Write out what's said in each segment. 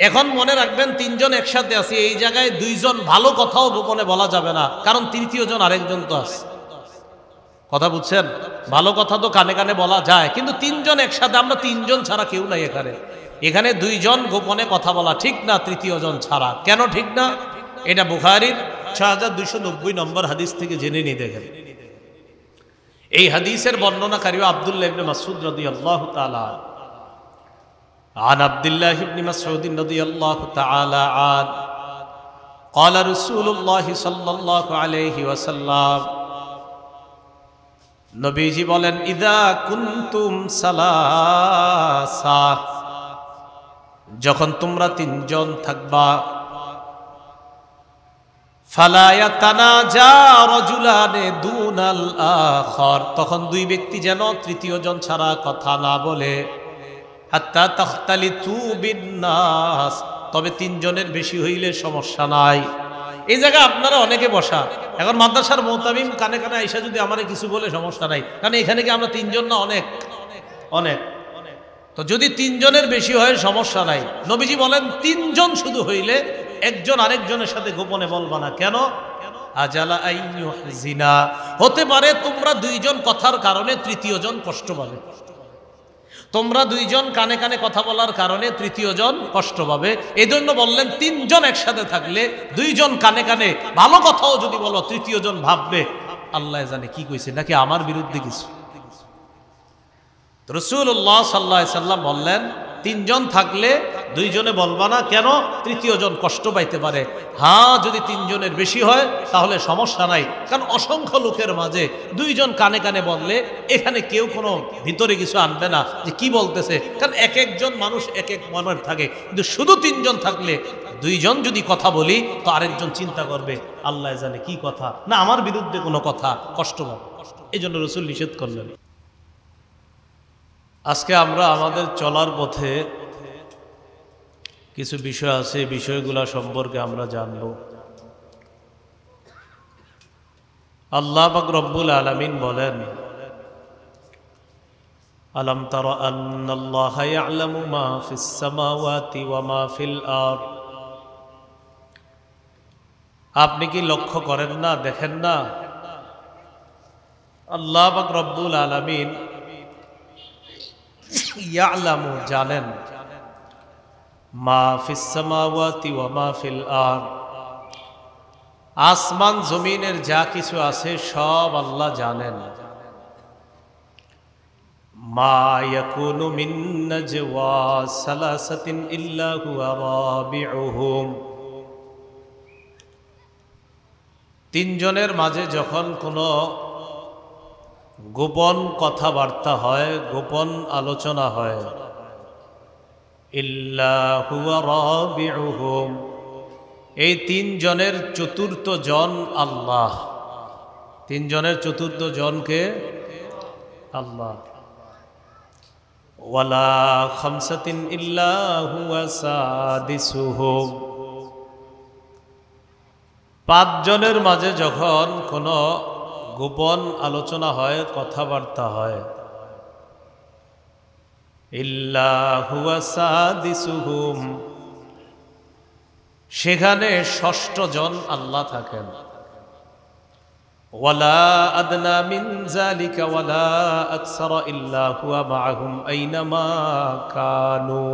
এখন মনে রাখবেন, তিনজন একসাথে আছি, এই জায়গায় দুইজন ভালো কথাও গোপনে বলা যাবে না, কারণ তৃতীয় জন আরেকজন তো আছে। কথা বুঝছেন? ভালো কথা তো কানে কানে বলা যায়, কিন্তু তিনজন একসাথে, আমরা তিনজন ছাড়া কেউ নাই এখানে। এখানে দুইজন গোপনে কথা বলা ঠিক না তৃতীয় জন ছাড়া। কেন ঠিক না? এটা বুখারির ছ হাজার দুইশো নব্বই নম্বর হাদিস থেকে জেনে নিয়ে দেখেন। এই হাদিসের বর্ণনাকারী আবদুল্লাহ ইবনে মাসুদ রাদিয়াল্লাহু তাআলা। عن عبد الله بن مسعود رضي الله تعالى عنه قال رسول الله صلى الله عليه وسلم নবীজি বলেন ইদা কুন্তুম সালাসা যখন তোমরা তিনজন থাকবা ফালায়া তানাজা রজুলানে দুনাল আখর তখন দুই ব্যক্তি যেন তৃতীয় জন ছাড়া কথা না বলে হাত্তা তখতালি বিন্যাস তবে তিনজনের বেশি হইলে সমস্যা নাই। এই জায়গায় আপনারা অনেকে বসা। এখন মাদ্রাসার মোতামিম কানে কানে আইসা যদি আমার কিছু বলে সমস্যা নাই। কারণ এখানে কি আমরা তিনজন না অনেক? অনেক। তো যদি তিনজনের বেশি হয় সমস্যা নাই। নবীজি বলেন, তিনজন শুধু হইলে একজন আরেকজনের সাথে গোপনে বলবা না। কেন? আজালা হতে পারে তোমরা দুইজন কথার কারণে তৃতীয় জন কষ্ট পাবে। তোমরা দুইজন কানে কানে কথা বলার কারণে তৃতীয় জন কষ্ট পাবে। এই জন্য বললেন, তিনজন একসাথে থাকলে দুইজন কানে কানে ভালো কথাও যদি বলো তৃতীয় জন ভাববে, আল্লাহ জানে কি কইছে, নাকি আমার বিরুদ্ধে কিছু? রসুল্লাহ সাল্লাহ সাল্লাম বললেন তিনজন থাকলে দুইজনে বলবা না, কেন? তৃতীয় জন কষ্ট পাইতে পারে। হ্যাঁ যদি তিনজনের বেশি হয়, তাহলে সমস্যা নাই। কারণ অসংখ্য লোকের মাঝে দুইজন কানে কানে বললে এখানে কেউ কোনো ভিতরে কিছু আনবে না যে কি বলতেছে। কারণ এক একজন মানুষ এক এক মনের থাকে। কিন্তু শুধু তিনজন থাকলে দুইজন যদি কথা বলি, তো আরেকজন চিন্তা করবে, আল্লাহ জানে কি কথা। না, আমার বিরুদ্ধে কোনো কথা। কষ্ট পাবে। এই জন্য রসুল নিষেধ করলেন। আজকে আমরা আমাদের চলার পথে কিছু বিষয় আছে বিষয়গুলো সম্পর্কে আমরা জানব। আল্লাহ বাক রব্বুল আলমিন বলেন, আলম তর ফিল আপনি কি লক্ষ্য করেন না, দেখেন না? আল্লাহ বাক রব্বুল আলমিন ইয়ালামু, জানেন। মা ফিসামাওয়াতি ওয়া মা ফিল আর। আসমান, জমিনের যা কিছু আছে, সব আল্লাহ জানেন। মা ইয়াকুনু মিন নাজওয়া সালাসাতিন ইল্লা হুয়া রাবিউহুম। তিনজনের মাঝে যখন কোনো গোপন কথাবার্তা হয়, গোপন আলোচনা হয়। এই তিনজনের চতুর্থ জন আল্লাহ। তিনজনের চতুর্থ জনকে আল্লাহ। ওয়ালা খামসাতিন ইল্লাহু সাদিসুহুম পাঁচজনের মাঝে যখন কোনো গোপন আলোচনা হয়, কথাবার্তা হয়। ইল্লাহুয়াসাদিসুহুম সেখানে ষষ্ঠ জন আল্লাহ থাকেন। ওয়ালা আদনা মিন জালিকা ওয়ালা আকসারা ইল্লা হুয়া মাআহুম আইনামা কানু।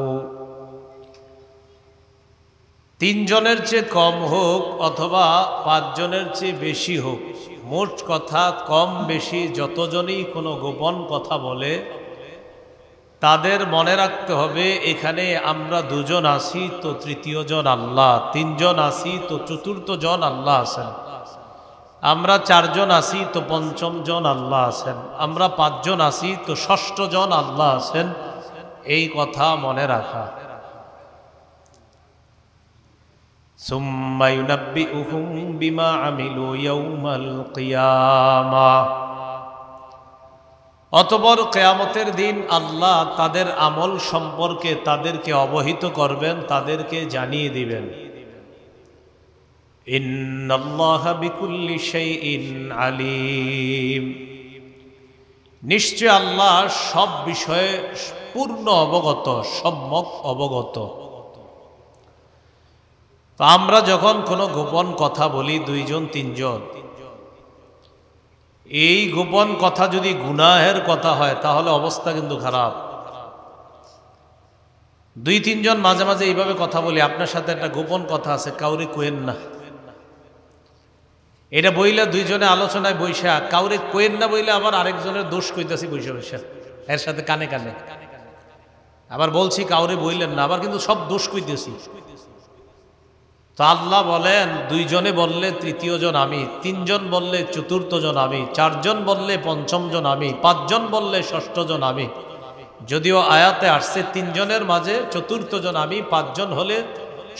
তিনজনের চেয়ে কম হোক অথবা পাঁচজনের চেয়ে বেশি হোক মোট কথা কম বেশি যতজনই কোনো গোপন কথা বলে, তাদের মনে রাখতে হবে, এখানে আমরা দুজন আসি তো তৃতীয় জন আল্লাহ, তিনজন আসি তো চতুর্থ জন আল্লাহ আছেন। আমরা চারজন আসি তো পঞ্চম জন আল্লাহ আছেন। আমরা পাঁচজন আসি তো ষষ্ঠ জন আল্লাহ আছেন। এই কথা মনে রাখা। ثم ينبئهم بما عملوا يوم القيامة অতপর কেয়ামতের দিন আল্লাহ তাদের আমল সম্পর্কে তাদেরকে অবহিত করবেন তাদেরকে জানিয়ে দিবেন আলিম নিশ্চয় আল্লাহ সব বিষয়ে পূর্ণ অবগত সম্যক অবগত তো আমরা যখন কোনো গোপন কথা বলি দুইজন, তিনজন, এই গোপন কথা যদি গুনাহের কথা হয়, তাহলে অবস্থা কিন্তু খারাপ। দুই, তিনজন মাঝে মাঝে এইভাবে কথা বলি, আপনার সাথে একটা গোপন কথা আছে, কাউরে কোয়েন না। এটা বইলে দুইজনে আলোচনায় বৈশা, কাউরে কোয়েন না বইলে আবার আরেকজনের দোষ কইতাছি বৈশা বৈশা। এর সাথে কানে কানে। আবার বলছি, কাউরে বইলেন না, আবার কিন্তু সব দোষ কইতেছি। তো আল্লাহ বলেন, দুইজনে বললে তৃতীয় জন আমি, তিনজন বললে চতুর্থ জন আমি, চারজন বললে পঞ্চম জন আমি, পাঁচজন বললে ষষ্ঠ জন আমি। যদিও আয়াতে আসছে, তিনজনের মাঝে চতুর্থ জন আমি, পাঁচজন হলে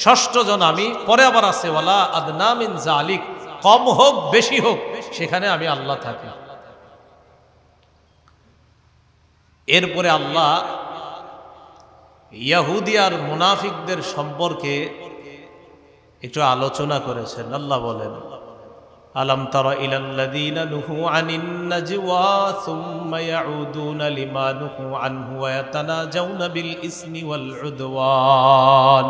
ষষ্ঠ জন আমি, পরে আবার আছে ওয়ালা আদনামিন জালিক কম হোক, বেশি হোক, সেখানে আমি আল্লাহ থাকি। এরপরে আল্লাহ ইয়াহুদি আর মুনাফিকদের সম্পর্কে একটু আলোচনা করেছেন আল্লাহ বলেন আলম তারা ইলাল্লাযীনা নুহু আনিন নাজওয়া সুম্মা ইয়াউদুনা লিমা নুহু আনহু ওয়া ইয়াতানাজাউনা বিল ইসমি ওয়াল উদওয়ান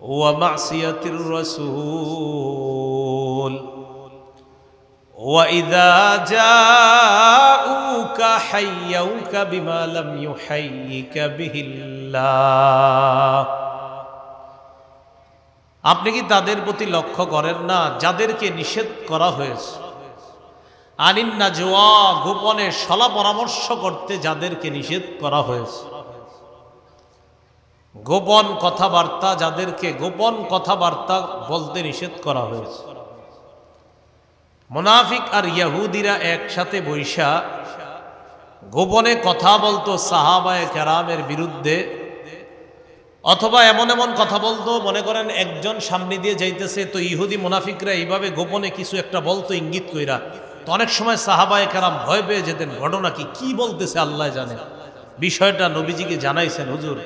ওয়া মাসিয়াতির রাসূল وإذا جاءوك حيوك بما لم يحيك به الله আপনি কি তাদের প্রতি লক্ষ্য করেন? না, যাদেরকে নিষেধ করা হয়েছে। আনিন না জোয়া, গোপনে সলা পরামর্শ করতে যাদেরকে নিষেধ করা হয়েছে। গোপন কথাবার্তা, যাদেরকে গোপন কথাবার্তা বলতে নিষেধ করা হয়েছে। মোনাফিক আর ইয়াহুদিরা একসাথে বৈশা, গোপনে কথা বলতো সাহাবায় কেরামের বিরুদ্ধে। অথবা এমন এমন কথা বলতো, মনে করেন একজন সামনে দিয়ে যাইতেছে, তো ইহুদি মুনাফিকরা এইভাবে গোপনে কিছু একটা বলতো ইঙ্গিত কইরা। তো অনেক সময় সাহাবায় কারাম ভয় পেয়ে যেতেন, ঘটনা কি? কি বলতেছে আল্লাহ জানে। বিষয়টা নবীজিকে জানাইছেন, হুজুর,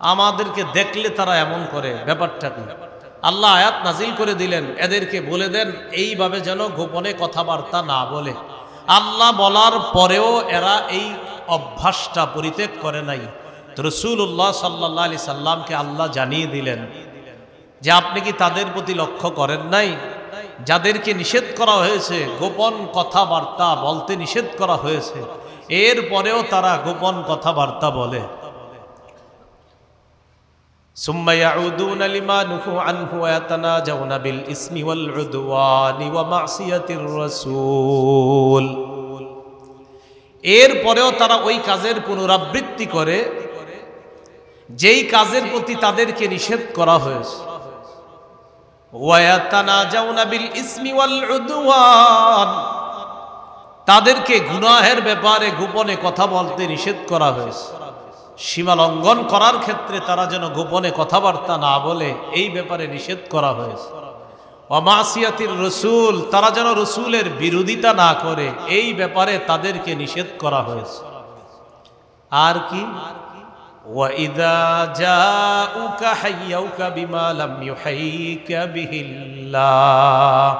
আমাদেরকে দেখলে তারা এমন করে, ব্যাপারটা কি? আল্লাহ আয়াত নাজিল করে দিলেন, এদেরকে বলে দেন, এইভাবে যেন গোপনে কথাবার্তা না বলে। আল্লাহ বলার পরেও এরা এই অভ্যাসটা পরিত্যাগ করে নাই। রসুল্লাহ সাল্লাহ আলি সাল্লামকে আল্লাহ জানিয়ে দিলেন যে আপনি কি তাদের প্রতি লক্ষ্য করেন নাই যাদেরকে নিষেধ করা হয়েছে গোপন কথাবার্তা বলতে নিষেধ করা হয়েছে এর পরেও তারা গোপন কথাবার্তা বলে ثم يعودون لما نهوا عنه ويتناجون بالإثم والعدوان ومعصية الرسول এরপরেও তারা ওই কাজের পুনরাবৃত্তি করে যেই কাজের প্রতি তাদেরকে নিষেধ করা হয়েছে। তাদেরকে গুনাহের ব্যাপারে গোপনে কথা বলতে নিষেধ করা হয়েছে। সীমা লঙ্ঘন করার ক্ষেত্রে তারা যেন গোপনে কথাবার্তা না বলে এই ব্যাপারে নিষেধ করা হয়েছে। অমাসিয়াতির রসুল, তারা যেন রসুলের বিরোধিতা না করে, এই ব্যাপারে তাদেরকে নিষেধ করা হয়েছে। আর কি? وَإِذَا جَاءُوكَ حَيَّوْكَ بِمَا لَمْ يُحَيِّكَ بِهِ اللَّهُ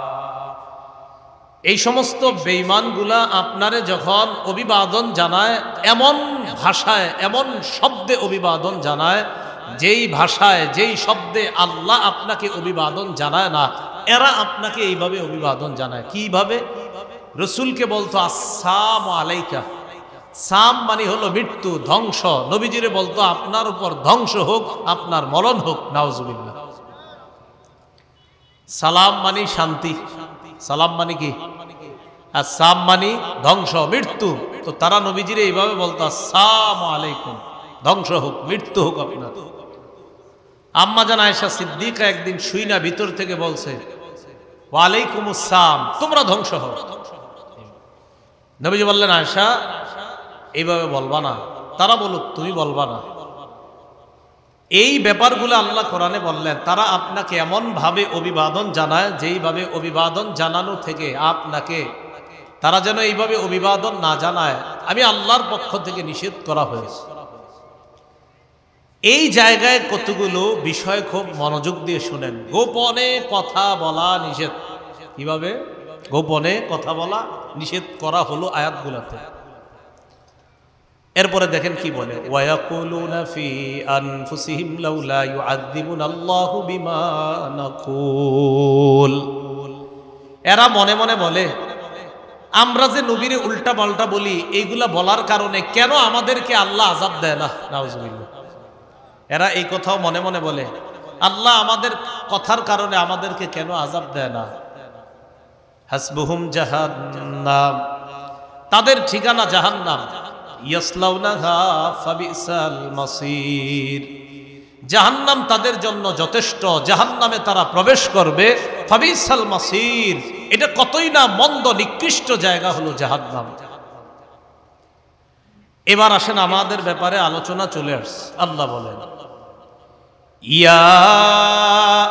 এই সমস্ত বেঈমানগুলা আপনারে যখন অভিবাদন জানায় এমন ভাষায় এমন শব্দে অভিবাদন জানায় যেই ভাষায় যেই শব্দে আল্লাহ আপনাকে অভিবাদন জানায় না এরা আপনাকে এইভাবে অভিবাদন জানায় কিভাবে রসুলকে বলতো আসসাম আলাইকা সাম মানে হলো মৃত্যু, ধ্বংস। নবীজিরে বলতো, আপনার উপর ধ্বংস হোক, আপনার মরণ হোক নাওজুবিল্লাহ সালাম মানে শান্তি। সালাম মানে কি? আর সাম মানে ধ্বংস, মৃত্যু। তো তারা নবীজিরে এইভাবে বলতো সাম আলাইকুম। ধ্বংস হোক, মৃত্যু হোক আপনার। আম্মা জান আয়সা সিদ্দিকা একদিন শুইনা ভিতর থেকে বলছে, ওয়ালাইকুম সাম তোমরা ধ্বংস হও। নবীজি বললেন আয়সা এইভাবে বলবা না। তারা বলুক, তুমি বলবা না। এই ব্যাপারগুলো আল্লাহ কোরআনে বললেন, তারা আপনাকে এমনভাবে অভিবাদন জানায়, যেইভাবে অভিবাদন জানানো থেকে আপনাকে, তারা যেন এইভাবে অভিবাদন না জানায়, আমি আল্লাহর পক্ষ থেকে নিষেধ করা হয়েছে। এই জায়গায় কতগুলো বিষয় খুব মনোযোগ দিয়ে শুনেন। গোপনে কথা বলা নিষেধ। কীভাবে? গোপনে কথা বলা নিষেধ করা হলো আয়াতগুলাতে। এরপরে দেখেন কি বলে? এরা মনে মনে বলে, আমরা যে নবীরে উল্টা পাল্টা বলি এইগুলা বলার কারণে কেন আমাদেরকে আল্লাহ আজাব দেয় না? এরা এই কথাও মনে মনে বলে, আল্লাহ আমাদের কথার কারণে আমাদেরকে কেন আজাব দেয় না? হাসবুহুম জাহান্নাম। তাদের ঠিকানা জাহান্নাম। মাসির। জাহান্নাম তাদের জন্য যথেষ্ট, জাহান্নামে তারা প্রবেশ করবে। ফাবিসাল মাসির, এটা কতই না মন্দ, নিকৃষ্ট জায়গা হলো জাহান্নাম। এবার আসেন আমাদের ব্যাপারে আলোচনা চলে আসছে, আল্লাহ বলেন। ইয়া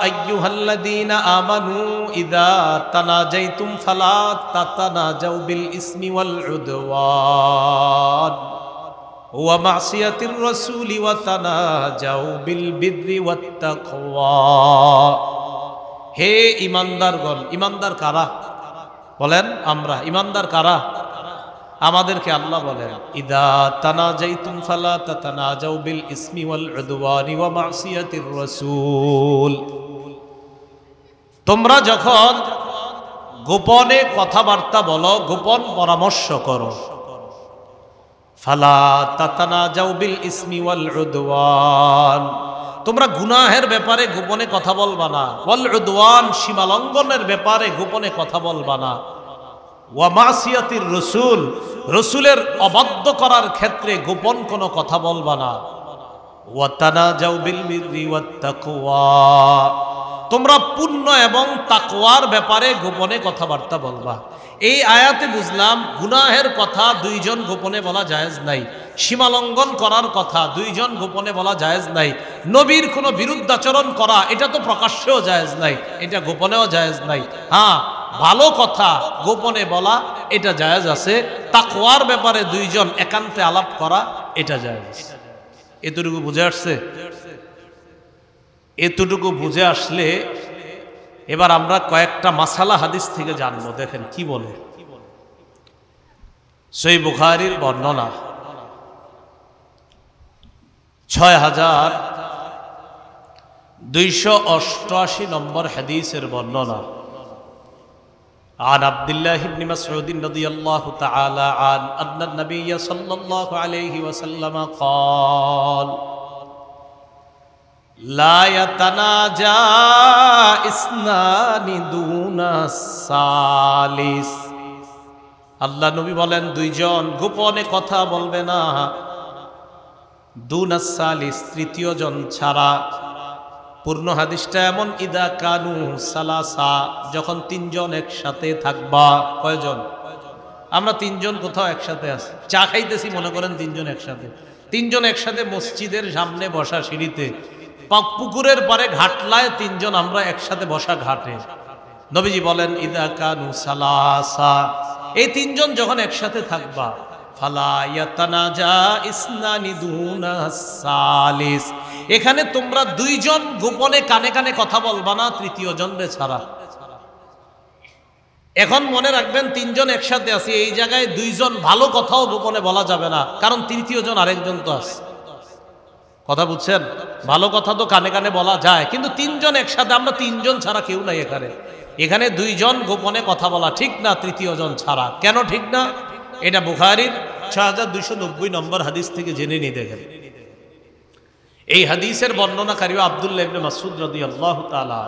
আইয়ুহাল্লাযীনা আমানু ইযা তানাজাইতুম ফালা তাতানাজাউ বিল ইসমি ওয়াল উদওয়ান। ওয়া মাসিয়াতির রাসূলি ওয়া বিল বিররি ওয়াত তাকওয়া হে ইমানদারগণ, ইমানদার কারা? বলেন আমরা, ইমানদার কারা? আমাদেরকে আল্লাহ বলেন, ইদা তানাজাইতুম ফালা তাতানাজাউ বিল ইসমি ওয়াল মাসিয়াতির রাসূল। তোমরা যখন গোপনে কথাবার্তা বলো, গোপন পরামর্শ করো, ফালা তাতানাজাউ বিল ইসমি ওয়াল তোমরা গুনাহের ব্যাপারে গোপনে কথা বলবা না, ওয়াল উদওয়ান সীমালঙ্ঘনের ব্যাপারে গোপনে কথা বলবা না। ওয়ামাসিয়াতির রসুল, রসুলের অবাধ্য করার ক্ষেত্রে গোপন কোনো কথা বলবা না। ওয়াতানা যাও বিল বিররি ওয়াত্তাকওয়া তোমরা পুণ্য এবং তাকওয়ার ব্যাপারে গোপনে কথাবার্তা বলবা। এই আয়াতে বুঝলাম গুনাহের কথা দুইজন গোপনে বলা জায়েজ নাই, সীমালঙ্ঘন করার কথা দুইজন গোপনে বলা জায়েজ নাই, নবীর কোনো বিরুদ্ধাচরণ করা এটা তো প্রকাশ্যেও জায়েজ নাই, এটা গোপনেও জায়েজ নাই। হ্যাঁ ভালো কথা গোপনে বলা এটা জায়েজ আছে তা তাকওয়ার ব্যাপারে দুইজন একান্তে আলাপ করা এটা জায়েজ এতটুকু বুঝে আসছে? এতটুকু বুঝে আসলে এবার আমরা কয়েকটা মাসালা হাদিস থেকে জানবো দেখেন কি বলে সই বুখারির বর্ণনা ছয় হাজার দুইশো অষ্টআশি নম্বর হাদিসের বর্ণনা عن عبد الله بن مسعود رضي الله تعالى عن أن النبي صلى الله عليه وسلم قال আল্লাহ নবী বলেন, দুইজন গোপনে কথা বলবে না। দুনাসালিস তৃতীয় জন ছাড়া। পূর্ণ হাদিসটা এমন, ইদা কানু সালাসা, যখন তিনজন একসাথে থাকবা। কয়জন? আমরা তিনজন কোথাও একসাথে আছি। চা খাইতেছি, মনে করেন তিনজন একসাথে। তিনজন একসাথে মসজিদের সামনে বসা সিঁড়িতে। পুকুরের পারে ঘাটলায় তিনজন আমরা একসাথে বসা ঘাটে। নবীজি বলেন, ইদা কানু সালাসা। এই তিনজন যখন একসাথে থাকবা এখানে তোমরা দুইজন গোপনে কানে কানে কথা বলবা না, তৃতীয় জনরে ছাড়া। এখন মনে রাখবেন, তিনজন একসাথে আছি, এই জায়গায় দুইজন ভালো কথাও গোপনে বলা যাবে না, কারণ তৃতীয় জন আরেকজন তো আছে। কথা বুঝছেন ভালো কথা তো কানে কানে বলা যায় কিন্তু তিনজন একসাথে আমরা তিনজন ছাড়া কেউ নাই এখানে এখানে দুইজন গোপনে কথা বলা ঠিক না তৃতীয় জন ছাড়া কেন ঠিক না এটা বুখারির ছ হাজার দুইশো নব্বই নম্বর হাদিস থেকে জেনে নিয়ে দেখেন এই হাদিসের বর্ণনাকারী আবদুল্লাহ ইবনে মাসুদ রদি আল্লাহ তালা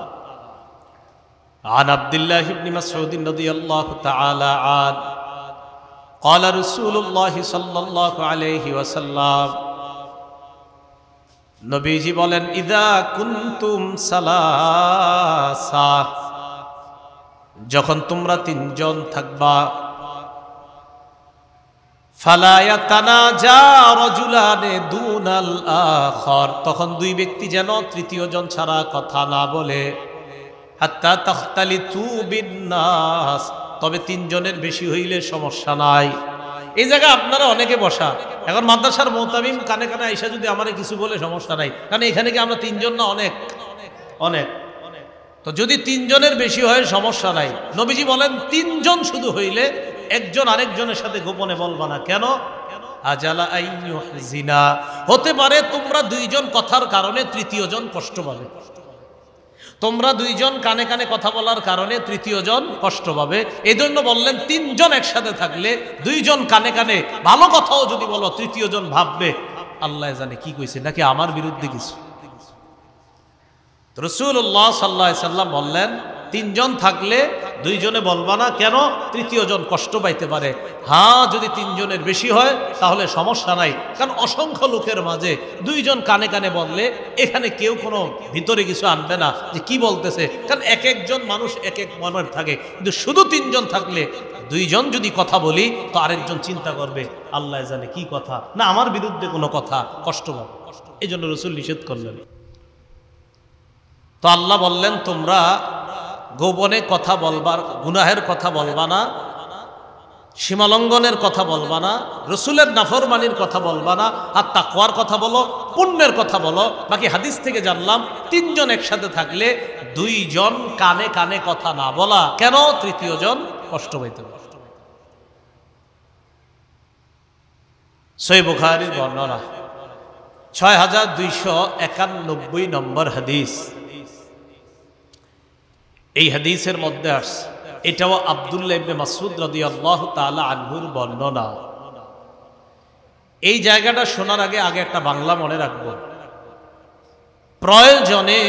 عن عبد الله بن مسعود رضي الله تعالى عنه قال رسول الله صلى الله عليه وسلم নবীজি বলেন, ইদা কুন্তুম সালাসা। যখন তোমরা তিনজন থাকবা তখন দুই ব্যক্তি যেন তৃতীয় জন ছাড়া কথা না বলে তবে তিনজনের বেশি হইলে সমস্যা নাই। এই জায়গায় আপনারা অনেকে বসা। এখন মাদ্রাসার মোতামিম কানে কানে আইসা যদি আমার কিছু বলে সমস্যা নাই। কারণ এখানে কি আমরা তিনজন না অনেক? অনেক। তো যদি তিনজনের বেশি হয় সমস্যা নাই। নবীজি বলেন, তিনজন শুধু হইলে একজন আরেকজনের সাথে গোপনে বলবা না। কেন? হতে পারে তোমরা দুইজন কথার কারণে তৃতীয় জন কষ্ট পাবে। তোমরা দুইজন কানে কানে কথা বলার কারণে তৃতীয় জন কষ্ট পাবে। এই জন্য বললেন, তিনজন একসাথে থাকলে দুইজন কানে কানে ভালো কথাও যদি বলো তৃতীয় জন ভাববে, আল্লাহ জানে কি কইছে, নাকি আমার বিরুদ্ধে কিছু? রসুল্লাহ সাল্লাহ সাল্লাম বললেন তিনজন থাকলে দুইজনে বলবা না, কেন? তৃতীয় জন কষ্ট পাইতে পারে। হ্যাঁ যদি তিনজনের বেশি হয়, তাহলে সমস্যা নাই। কারণ অসংখ্য লোকের মাঝে দুইজন কানে কানে বললে এখানে কেউ কোনো ভিতরে কিছু আনবে না যে কি বলতেছে। কারণ এক একজন মানুষ এক এক মনের থাকে। কিন্তু শুধু তিনজন থাকলে দুইজন যদি কথা বলি, তো আরেকজন চিন্তা করবে, আল্লাহ জানে কি কথা। না, আমার বিরুদ্ধে কোনো কথা, কষ্ট পাবে। এই জন্য রসুল নিষেধ করলেন। তো আল্লাহ বললেন, তোমরা গোপনে কথা বলবার গুনাহের কথা বলবা না, সীমালঙ্ঘনের কথা বলবা না, রসুলের নাফরমানির কথা বলবা না, আর তাকুয়ার কথা বলো, পুণ্যের কথা বলো। বাকি হাদিস থেকে জানলাম, তিনজন একসাথে থাকলে দুইজন কানে কানে কথা না বলা, কেন? তৃতীয় জন কষ্ট পাইতে পারে। সই বুখারির বর্ণনা। ছয় হাজার দুইশো একানব্বই নম্বর হাদিস। এই হাদিসের মধ্যে আসছে। এটাও আবদুল্লাহ মাসুদ রদি আল্লাহ তালা আনহুর বর্ণনা। এই জায়গাটা শোনার আগে আগে একটা বাংলা মনে রাখব। প্রয়োজনে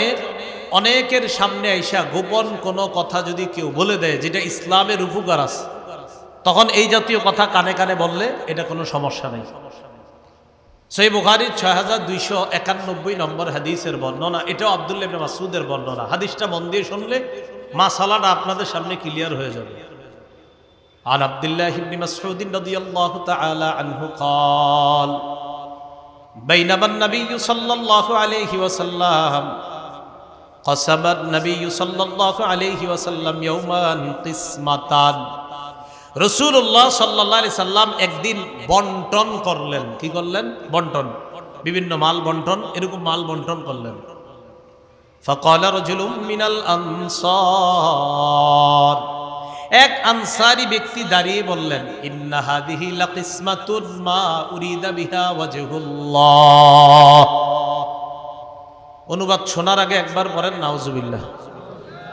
অনেকের সামনে আইসা গোপন কোনো কথা যদি কেউ বলে দেয়, যেটা ইসলামের উপকার আছে, তখন এই জাতীয় কথা কানে কানে বললে এটা কোনো সমস্যা নেই। সেই বুখারির ছয় হাজার দুইশো একানব্বই নম্বর হাদিসের বর্ণনা এটাও আবদুল্লাহ ইবনে মাসুদের বর্ণনা হাদিসটা মন দিয়ে শুনলে মাসালাটা আপনাদের সামনে ক্লিয়ার হয়ে যাবে عن عبد الله بن مسعود رضي الله تعالى عنه قال بينما النبي صلى الله عليه وسلم قسم النبي صلى الله عليه وسلم يوما قسمتان রসুল্লাহ সাল্লাহ সাল্লাম একদিন বন্টন করলেন। কি করলেন? বন্টন। বিভিন্ন মাল বন্টন, এরকম মাল বন্টন করলেন। ফকল রজুলুম মিনাল এক আনসারি ব্যক্তি দাঁড়িয়ে বললেন, ইন্না হাদিহি লাকিসমাতুন মা উরিদা বিহা ওয়াজহুল্লাহ। অনুবাদ শোনার আগে একবার পড়েন, নাউজুবিল্লাহ।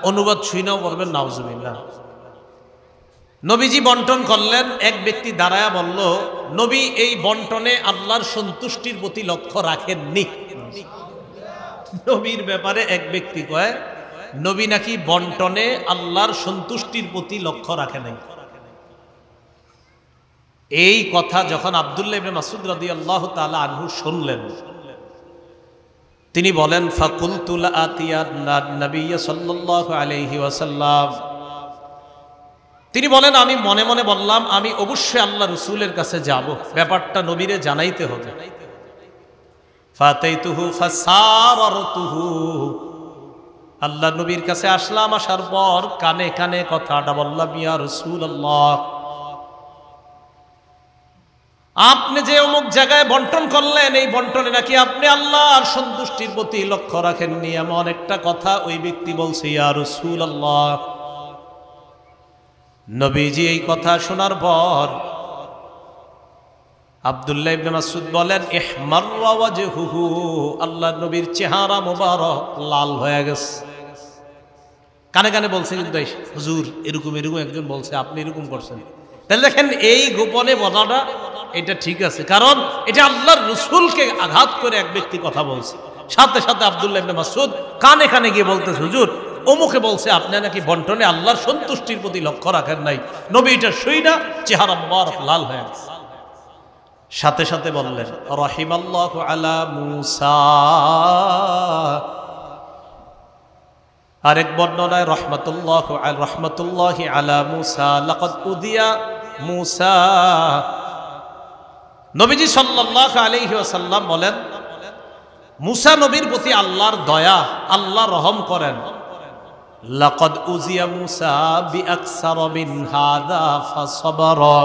অনুবাদ শুইনাও পড়বেন নাউজুবিল্লাহ। নবীজি বন্টন করলেন, এক ব্যক্তি দাঁড়ায়া বলল, নবী, এই বন্টনে আল্লাহর সন্তুষ্টির প্রতি লক্ষ্য রাখেননি। নবীর ব্যাপারে এক ব্যক্তি কয়, নবী নাকি বন্টনে আল্লাহর সন্তুষ্টির প্রতি লক্ষ্য রাখে নাই। এই কথা যখন আবদুল্লাহ ইবনে মাসুদ রাদি আল্লাহ তালা আনহু শুনলেন, তিনি বলেন ফাকুলতুল আতিয়া নবী সাল্লাল্লাহু আলাইহি ওয়াসাল্লাম। তিনি বলেন, আমি মনে মনে বললাম, আমি অবশ্যই আল্লাহ রসুলের কাছে যাব। ব্যাপারটা নবীরে জানাইতে হবে। আল্লাহ নবীর কাছে আসলাম, আসার পর কানে কানে কথাটা বললাম, ইয়া রসুল আল্লাহ আপনি যে অমুক জায়গায় বন্টন করলেন, এই বন্টনে নাকি আপনি আল্লাহর সন্তুষ্টির প্রতি লক্ষ্য রাখেননি? এমন একটা কথা ওই ব্যক্তি বলছে, ইয়া রসুল আল্লাহ নবীজি এই কথা শোনার পর আবদুল্লাহ ইবনে মাসুদ বলেন আল্লাহ নবীর চেহারা লাল হয়ে গেছে। কানে কানে বলছে হুজুর এরকম এরকম একজন বলছে, আপনি এরকম করছেন। তাহলে দেখেন এই গোপনে বলাটা এটা ঠিক আছে, কারণ এটা আল্লাহর রসুলকে আঘাত করে এক ব্যক্তি কথা বলছে। সাথে সাথে আবদুল্লাহ ইবনে মাসুদ কানে কানে গিয়ে বলতেছে, হুজুর অমুকে বলছে, আপনি নাকি বন্টনে আল্লাহর সন্তুষ্টির প্রতি লক্ষ্য রাখেন নাই? নবী এটা শুই না, চেহারা মোবারক লাল হয়ে সাথে সাথে বললেন, রহিমাল্লাহ আলা মুসা। আরেক বর্ণনায়, রহমতুল্লাহ রহমতুল্লাহ আলা মুসা। লাকত উদিয়া মুসা। নবীজি সাল্লাহ আলহি আসাল্লাম বলেন, মুসা নবীর প্রতি আল্লাহর দয়া, আল্লাহ রহম করেন। মিন হাদা ফাসবারা।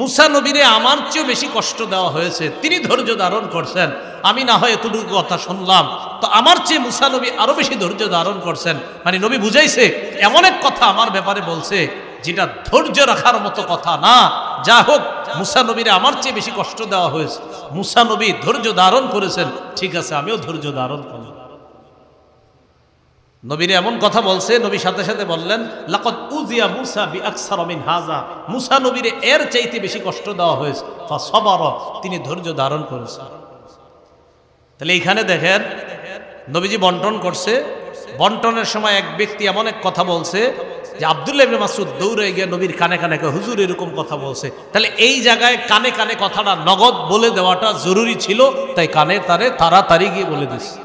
মুসা নবীরে আমার চেয়েও বেশি কষ্ট দেওয়া হয়েছে, তিনি ধৈর্য ধারণ করছেন। আমি না হয় এতটুকু কথা শুনলাম, তো আমার চেয়ে মুসা নবী আরও বেশি ধৈর্য ধারণ করছেন। মানে নবী বুঝাইছে, এমন এক কথা আমার ব্যাপারে বলছে, যেটা ধৈর্য রাখার মতো কথা না। যা হোক, মুসা নবীরে আমার চেয়ে বেশি কষ্ট দেওয়া হয়েছে। মুসা নবী ধৈর্য ধারণ করেছেন, ঠিক আছে, আমিও ধৈর্য ধারণ করলাম। নবীরে এমন কথা বলছে, নবী সাথে সাথে বললেন লাকত উজিয়া মুসা বি আকসার মিন হাজা মুসা নবীরে এর চাইতে বেশি কষ্ট দেওয়া হয়েছে। সবার তিনি ধৈর্য ধারণ করেছেন। তাহলে এইখানে দেখেন, নবীজি বন্টন করছে। বন্টনের সময় এক ব্যক্তি এমন এক কথা বলছে যে, আবদুল্লাহ ইবনে মাসুদ দৌড়ে গিয়ে নবীর কানে কানে হুজুর এরকম কথা বলছে। তাহলে এই জায়গায় কানে কানে কথাটা নগদ বলে দেওয়াটা জরুরি ছিল, তাই কানে তারে তাড়াতাড়ি গিয়ে বলে দিছে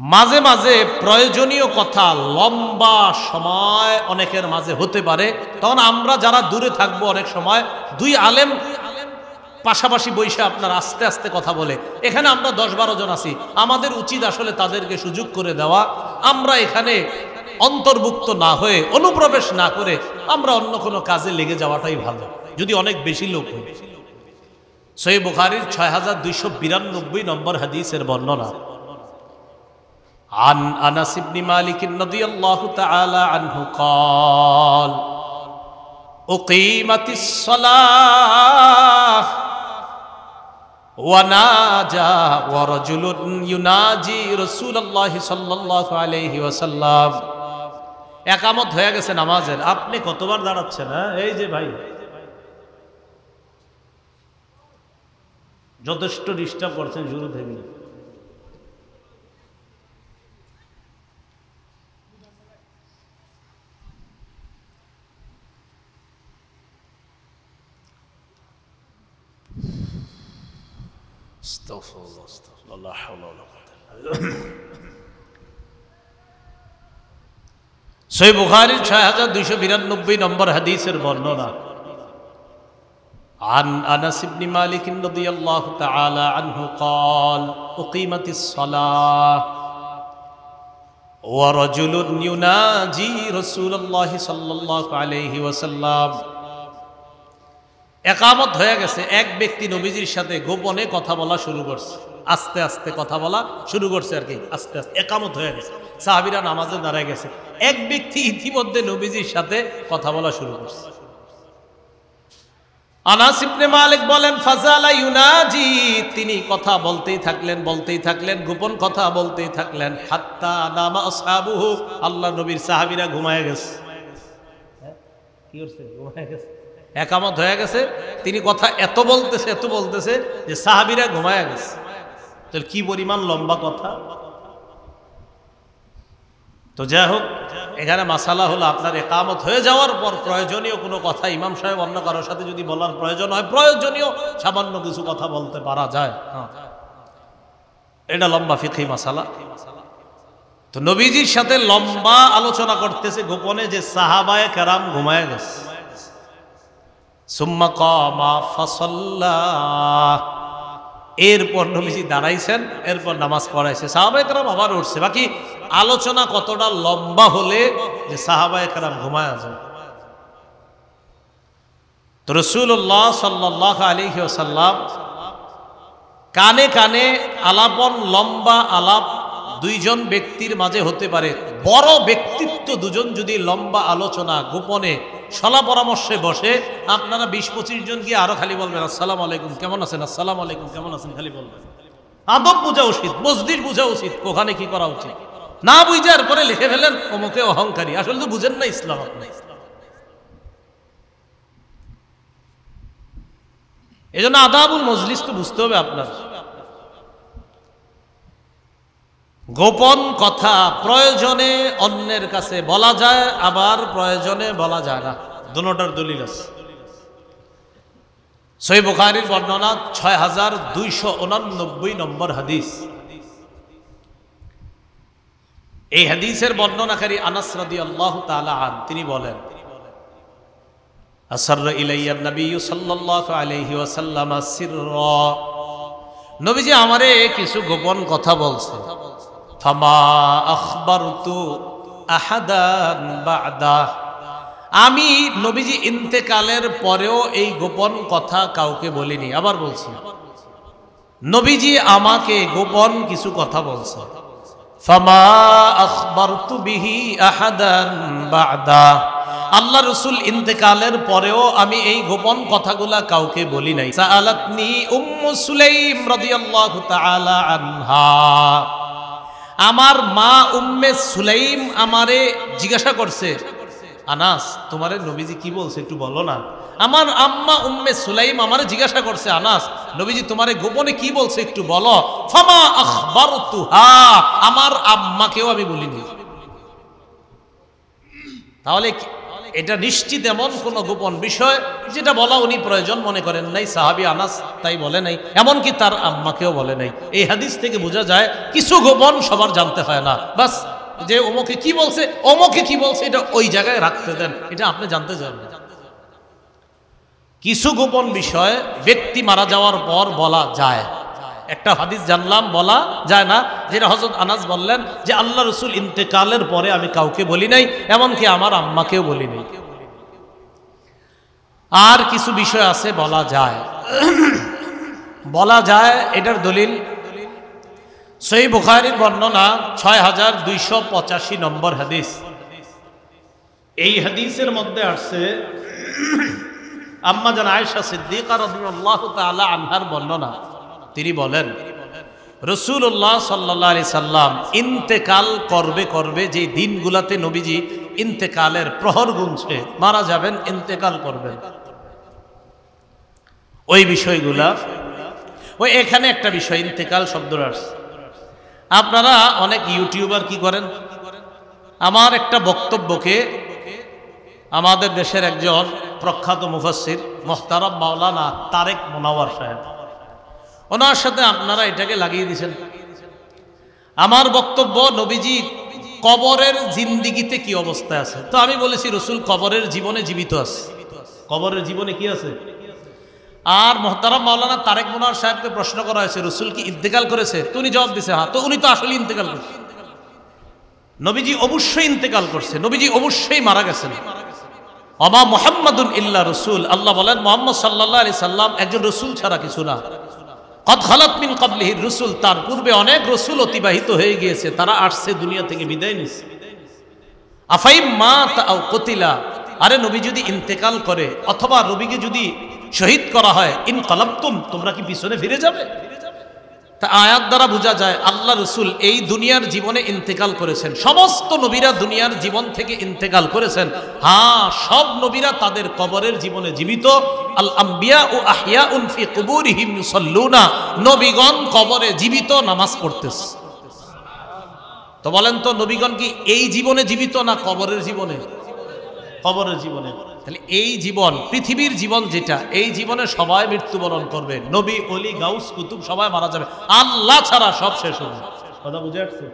মাঝে মাঝে প্রয়োজনীয় কথা লম্বা সময় অনেকের মাঝে হতে পারে। তখন আমরা যারা দূরে থাকব অনেক সময় দুই আলেম পাশাপাশি বৈশে আপনার আস্তে আস্তে কথা বলে। এখানে আমরা দশ বারো জন আছি। আমাদের উচিত আসলে তাদেরকে সুযোগ করে দেওয়া। আমরা এখানে অন্তর্ভুক্ত না হয়ে, অনুপ্রবেশ না করে আমরা অন্য কোনো কাজে লেগে যাওয়াটাই ভালো। যদি অনেক বেশি লোক হয়। সই বুখারির ছয় হাজার দুইশো বিরানব্বই নম্বর হাদিসের বর্ণনা। عن انس بن مالك رضي الله تعالى عنه قال اقيمت الصلاه وناجى ورجل يناجي رسول الله صلى الله عليه وسلم একামত হয়ে গেছে নামাজের আপনি কতবার দাঁড়াচ্ছেন হ্যাঁ এই যে ভাই যথেষ্ট ডিস্টার্ব করছেন শুরু থেকে সই বুখারির ছয় হাজার দুইশো বিরানব্বই নম্বর হাদিসের বর্ণনা عن انس بن مالك رضي الله تعالى عنه قال اقيمت الصلاه ورجل يناجي رسول الله صلى الله عليه وسلم একামত হয়ে গেছে, এক ব্যক্তি নবীজির সাথে গোপনে কথা বলা শুরু করছে। আস্তে আস্তে কথা বলা শুরু করছে আর কি, আস্তে আস্তে একামত হয়ে গেছে। সাহাবিরা নামাজে দাঁড়ায় গেছে। এক ব্যক্তি ইতিমধ্যে নবীজির সাথে কথা বলা শুরু করছে। আনাস মালিক বলেন, ফাজালা ইউনাজি তিনি কথা বলতেই থাকলেন বলতেই থাকলেন, গোপন কথা বলতেই থাকলেন। হাত্তা নামা আল্লাহ নবীর সাহাবিরা ঘুমায় গেছে। কি করছে? ঘুমায় গেছে। একামত হয়ে গেছে। তিনি কথা এত বলতেছে এত বলতেছে যে সাহাবিরা ঘুমায় গেছে। তাহলে কি পরিমাণ লম্বা কথা? তো যাই হোক, এখানে মাসালা হলো আপনার একামত হয়ে যাওয়ার পর প্রয়োজনীয় কোনো কথা ইমাম সাহেব অন্য কারোর সাথে যদি বলার প্রয়োজন হয়, প্রয়োজনীয় সামান্য কিছু কথা বলতে পারা যায়। হ্যাঁ। এটা লম্বা ফিখি মাসালা। তো নবীজির সাথে লম্বা আলোচনা করতেছে গোপনে যে সাহাবায় কেরাম ঘুমায় গেছে। এরপর নবীজি দাঁড়াইছেন, এরপর নামাজ পড়াইছে। সাহাবাহিকরাম আবার উঠছে। বাকি আলোচনা কতটা লম্বা হলে যে সাহাবাহিকরাম ঘুমায় যায়। তো রসুল্লাহ সাল্লাহ সাল্লাম কানে কানে আলাপন, লম্বা আলাপ দুইজন ব্যক্তির মাঝে হতে পারে। বড় ব্যক্তিত্ব দুজন যদি লম্বা আলোচনা গোপনে সলা পরামর্শে বসে, আপনারা বিশ পঁচিশ জন গিয়ে আরও খালি বলবেন, আসসালাম আলাইকুম, কেমন আছেন? আসসালাম আলাইকুম, কেমন আছেন? খালি বলবেন। আদব বোঝা উচিত, মসজিদ বোঝা উচিত ওখানে কি করা উচিত? না বুঝার পরে লিখে ফেলেন, অমুকে অহংকারী। আসলে তো বুঝেন না ইসলাম আপনি। এই জন্য আদাবুল মজলিস তো বুঝতে হবে আপনার। গোপন কথা প্রয়োজনে অন্যের কাছে বলা যায়, আবার প্রয়োজনে বলা যায় না। দুটার দলিল আছে। সই বুখারির বর্ণনা ছয় হাজার দুইশো উনানব্বই নম্বর হাদিস। এই হাদিসের বর্ণনাকারী আনাস রাদি আল্লাহ আন, তিনি বলেন আলাইহি আমারে কিছু গোপন কথা বলছে ফামা আখবারতু আহাদান বাদা। আমি নবীজি ইন্তেকালের পরেও এই গোপন কথা কাউকে বলিনি, আবার বলছি। নবীজি আমাকে গোপন কিছু কথা বলছে ফামা আখবারতু বিহি আহাদান বাদা। আল্লাহ রসুল ইন্তেকালের পরেও আমি এই গোপন কথাগুলা কাউকে বলি নাই। সাআলাতনি উম্মু সুলাইম রাদিয়াল্লাহু তাআলা আনহা। আমার মা উম্মে সুলাইম আমারে জিজ্ঞাসা করছে, আনাস, তোমারে নবীজি কি বলছে একটু বলো না। আমার আম্মা উম্মে সুলাইম আমারে জিজ্ঞাসা করছে, আনাস, নবীজি তোমারে গোপনে কি বলছে একটু বলো। ফামা আখবারতুহা, আমার আম্মাকেও আমি বলিনি। তাহলে এটা নিশ্চিত এমন কোন গোপন বিষয় যেটা বলা উনি প্রয়োজন মনে করেন নাই, সাহাবি আনাস তাই বলে নাই, এমনকি তার আম্মাকেও বলে নাই। এই হাদিস থেকে বোঝা যায়, কিছু গোপন সবার জানতে হয় না। বাস, যে ওমকে কি বলছে, ওমকে কি বলছে, এটা ওই জায়গায় রাখতে দেন। এটা আপনি জানতে চান। কিছু গোপন বিষয়, ব্যক্তি মারা যাওয়ার পর বলা যায়। একটা হাদিস জানলাম, বলা যায় না। যেটা হজরত আনাস বললেন যে, আল্লাহ রসুল ইন্তেকালের পরে আমি কাউকে বলি নাই, এমনকি আমার আম্মাকেও বলি নাই। আর কিছু বিষয় আছে, বলা যায়। বলা যায়, এটার দলিল সই বুখারির বর্ণনা ছয় হাজার দুইশো পঁচাশি নম্বর হাদিস। এই হাদিসের মধ্যে আসছে, আম্মা জান আয়েশা সিদ্দিকা রাদিয়াল্লাহু তাআলা আনহার বর্ণনা। তিনি বলেন রসুল্লাহ সাল্লাহ আলি সাল্লাম ইন্তেকাল করবে করবে যে দিনগুলাতে নবীজি ইন্তেকালের প্রহর গুনছে, মারা যাবেন, ইন্তেকাল করবেন। ওই বিষয়গুলা, ওই এখানে একটা বিষয়, ইন্তেকাল শব্দটা আপনারা অনেক ইউটিউবার কি করেন? আমার একটা বক্তব্যকে আমাদের দেশের একজন প্রখ্যাত মুফাসির মোহতারম মাওলানা তারেক মোনাওয়ার সাহেব ওনার সাথে আপনারা এটাকে লাগিয়ে দিয়েছেন। আমার বক্তব্য নবীজি কবরের জিন্দিগিতে কি অবস্থায় আছে? তো আমি বলেছি রসুল কবরের জীবনে জীবিত আছে। কবরের জীবনে কি আছে? আর মোহতারাম মাওলানা তারেক মোনার সাহেবকে প্রশ্ন করা হয়েছে রসুল কি ইন্তেকাল করেছে? তো উনি জবাব দিছে হ্যাঁ। তো উনি তো আসলে ইন্তেকাল করছে। নবীজি অবশ্যই ইন্তেকাল করছে। নবীজি অবশ্যই মারা গেছেন। অমা মোহাম্মদুল ইল্লা রসুল। আল্লাহ বলেন মোহাম্মদ সাল্লাহ আলি সাল্লাম একজন রসুল ছাড়া কিছু না। কদ খালাত মিন কবলিহির রসুল, তার পূর্বে অনেক রসুল অতিবাহিত হয়ে গিয়েছে, তারা আসছে দুনিয়া থেকে বিদায় নিছে। আফাইম মা তাও কতিলা, আরে নবী যদি ইন্তেকাল করে, অথবা নবীকে যদি শহীদ করা হয় ইন কলামতুম তোমরা কি পিছনে ফিরে যাবে? তা আয়াত দ্বারা বোঝা যায়, আল্লাহ রসুল এই দুনিয়ার জীবনে ইন্তেকাল করেছেন। সমস্ত নবীরা দুনিয়ার জীবন থেকে ইন্তেকাল করেছেন। হ্যাঁ সব নবীরা তাদের কবরের জীবনে জীবিত। আল আম্বিয়া ও আহিয়া উনফি কুবুরহিম ইউসাল্লুনা। নবীগণ কবরে জীবিত, নামাজ পড়তেছে। তো বলেন তো, নবীগণ কি এই জীবনে জীবিত না কবরের জীবনে? কবরের জীবনে তাহলে এই জীবন পৃথিবীর জীবন যেটা এই জীবনে সবাই মৃত্যুবরণ করবে। নবী অলি গাউস কুতুব সবাই মারা যাবে। আল্লাহ ছাড়া সব শেষ হবে। কথা বুঝে আসছে?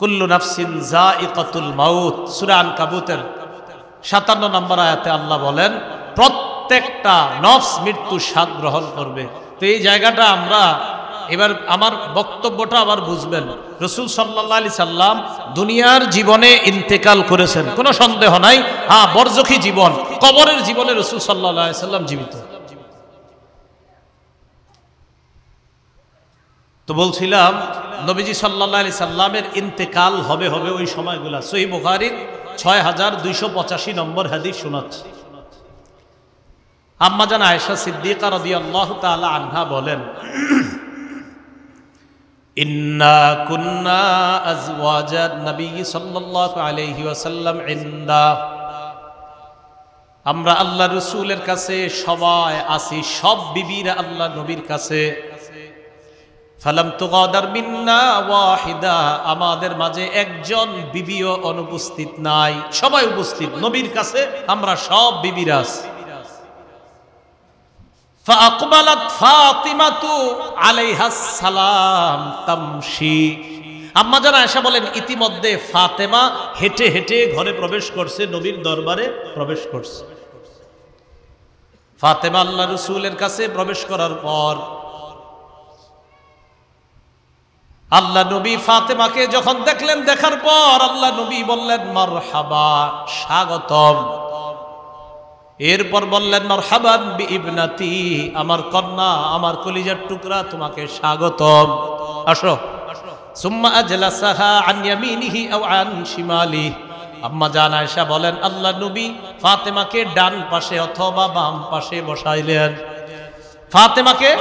কুল্লু নাফসিন জাইকাতুল মাউত সূরা আনকাবুতের 57 নম্বর আয়াতে আল্লাহ বলেন প্রত্যেকটা নফস মৃত্যু স্বাদ গ্রহণ করবে। তো এই জায়গাটা আমরা এবার আমার বক্তব্যটা আবার বুঝবেন। রসুল সাল্লাহ আলি সাল্লাম দুনিয়ার জীবনে ইন্তেকাল করেছেন। কোনো সন্দেহ নাই। হ্যাঁ বরজখী জীবন, কবরের জীবনে রসুল সাল্লাহ সাল্লাম জীবিত। তো বলছিলাম, নবীজি সাল্লাহ আলি সাল্লামের ইন্তেকাল হবে হবে ওই সময়গুলা। সহি বুখারির ছয় হাজার দুইশো পঁচাশি নম্বর হাদিস শোনাচ্ছে। আম্মাজান আয়েশা সিদ্দিকা রদি আল্লাহ তালা আনহা বলেন ইন্না কুন্না নবী আলাইহি আমরা আল্লাহ রসুলের কাছে সবাই আসি সব বিবিরা আল্লাহ নবীর কাছে। মিন্না ওয়াহিদা আমাদের মাঝে একজন বিবিও অনুপস্থিত নাই, সবাই উপস্থিত, নবীর কাছে আমরা সব বিবিরা আছি। فأقبلت فاطمة عليها السلام تمشي আম্মা জানা এসে বলেন ইতিমধ্যে ফাতেমা হেঁটে হেঁটে ঘরে প্রবেশ করছে নবীর দরবারে প্রবেশ করছে ফাতেমা আল্লাহ রসুলের কাছে প্রবেশ করার পর আল্লাহ নবী ফাতেমাকে যখন দেখলেন দেখার পর আল্লাহ নবী বললেন মার হাবা স্বাগতম এরপর বললেন, মারহাবান ইবনাতি আমার কন্যা, আমার কলিজার টুকরা, তোমাকে স্বাগতম। আসো। সুম্মা শিমালি। আম্মা বলেন, আল্লাহ ফাতেমাকে ডান পাশে অথবা বাম পাশে বসাইলেন। ফাতেমাকে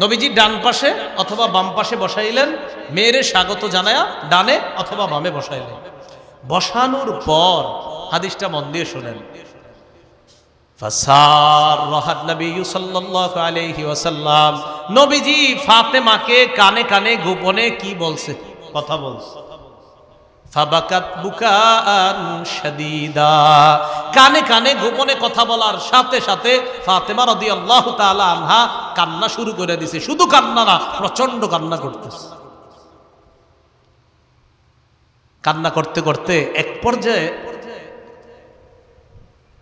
নবীজি ডান পাশে অথবা বাম পাশে বসাইলেন, মেয়েরে স্বাগত জানায়া ডানে অথবা বামে বসাইলেন। বসানোর পর হাদিসটা মন দিয়ে শোনেন। নবীজি ফাতেমাকে কানে কানে গোপনে কি বলছে? কথা বলছে। কানে কানে গোপনে কথা বলার সাথে সাথে ফাতেমা রাদিয়াল্লাহু তাআলা আনহা কান্না শুরু করে দিছে। শুধু কান্না না প্রচণ্ড কান্না করতেছে। কান্না করতে করতে এক পর্যায়ে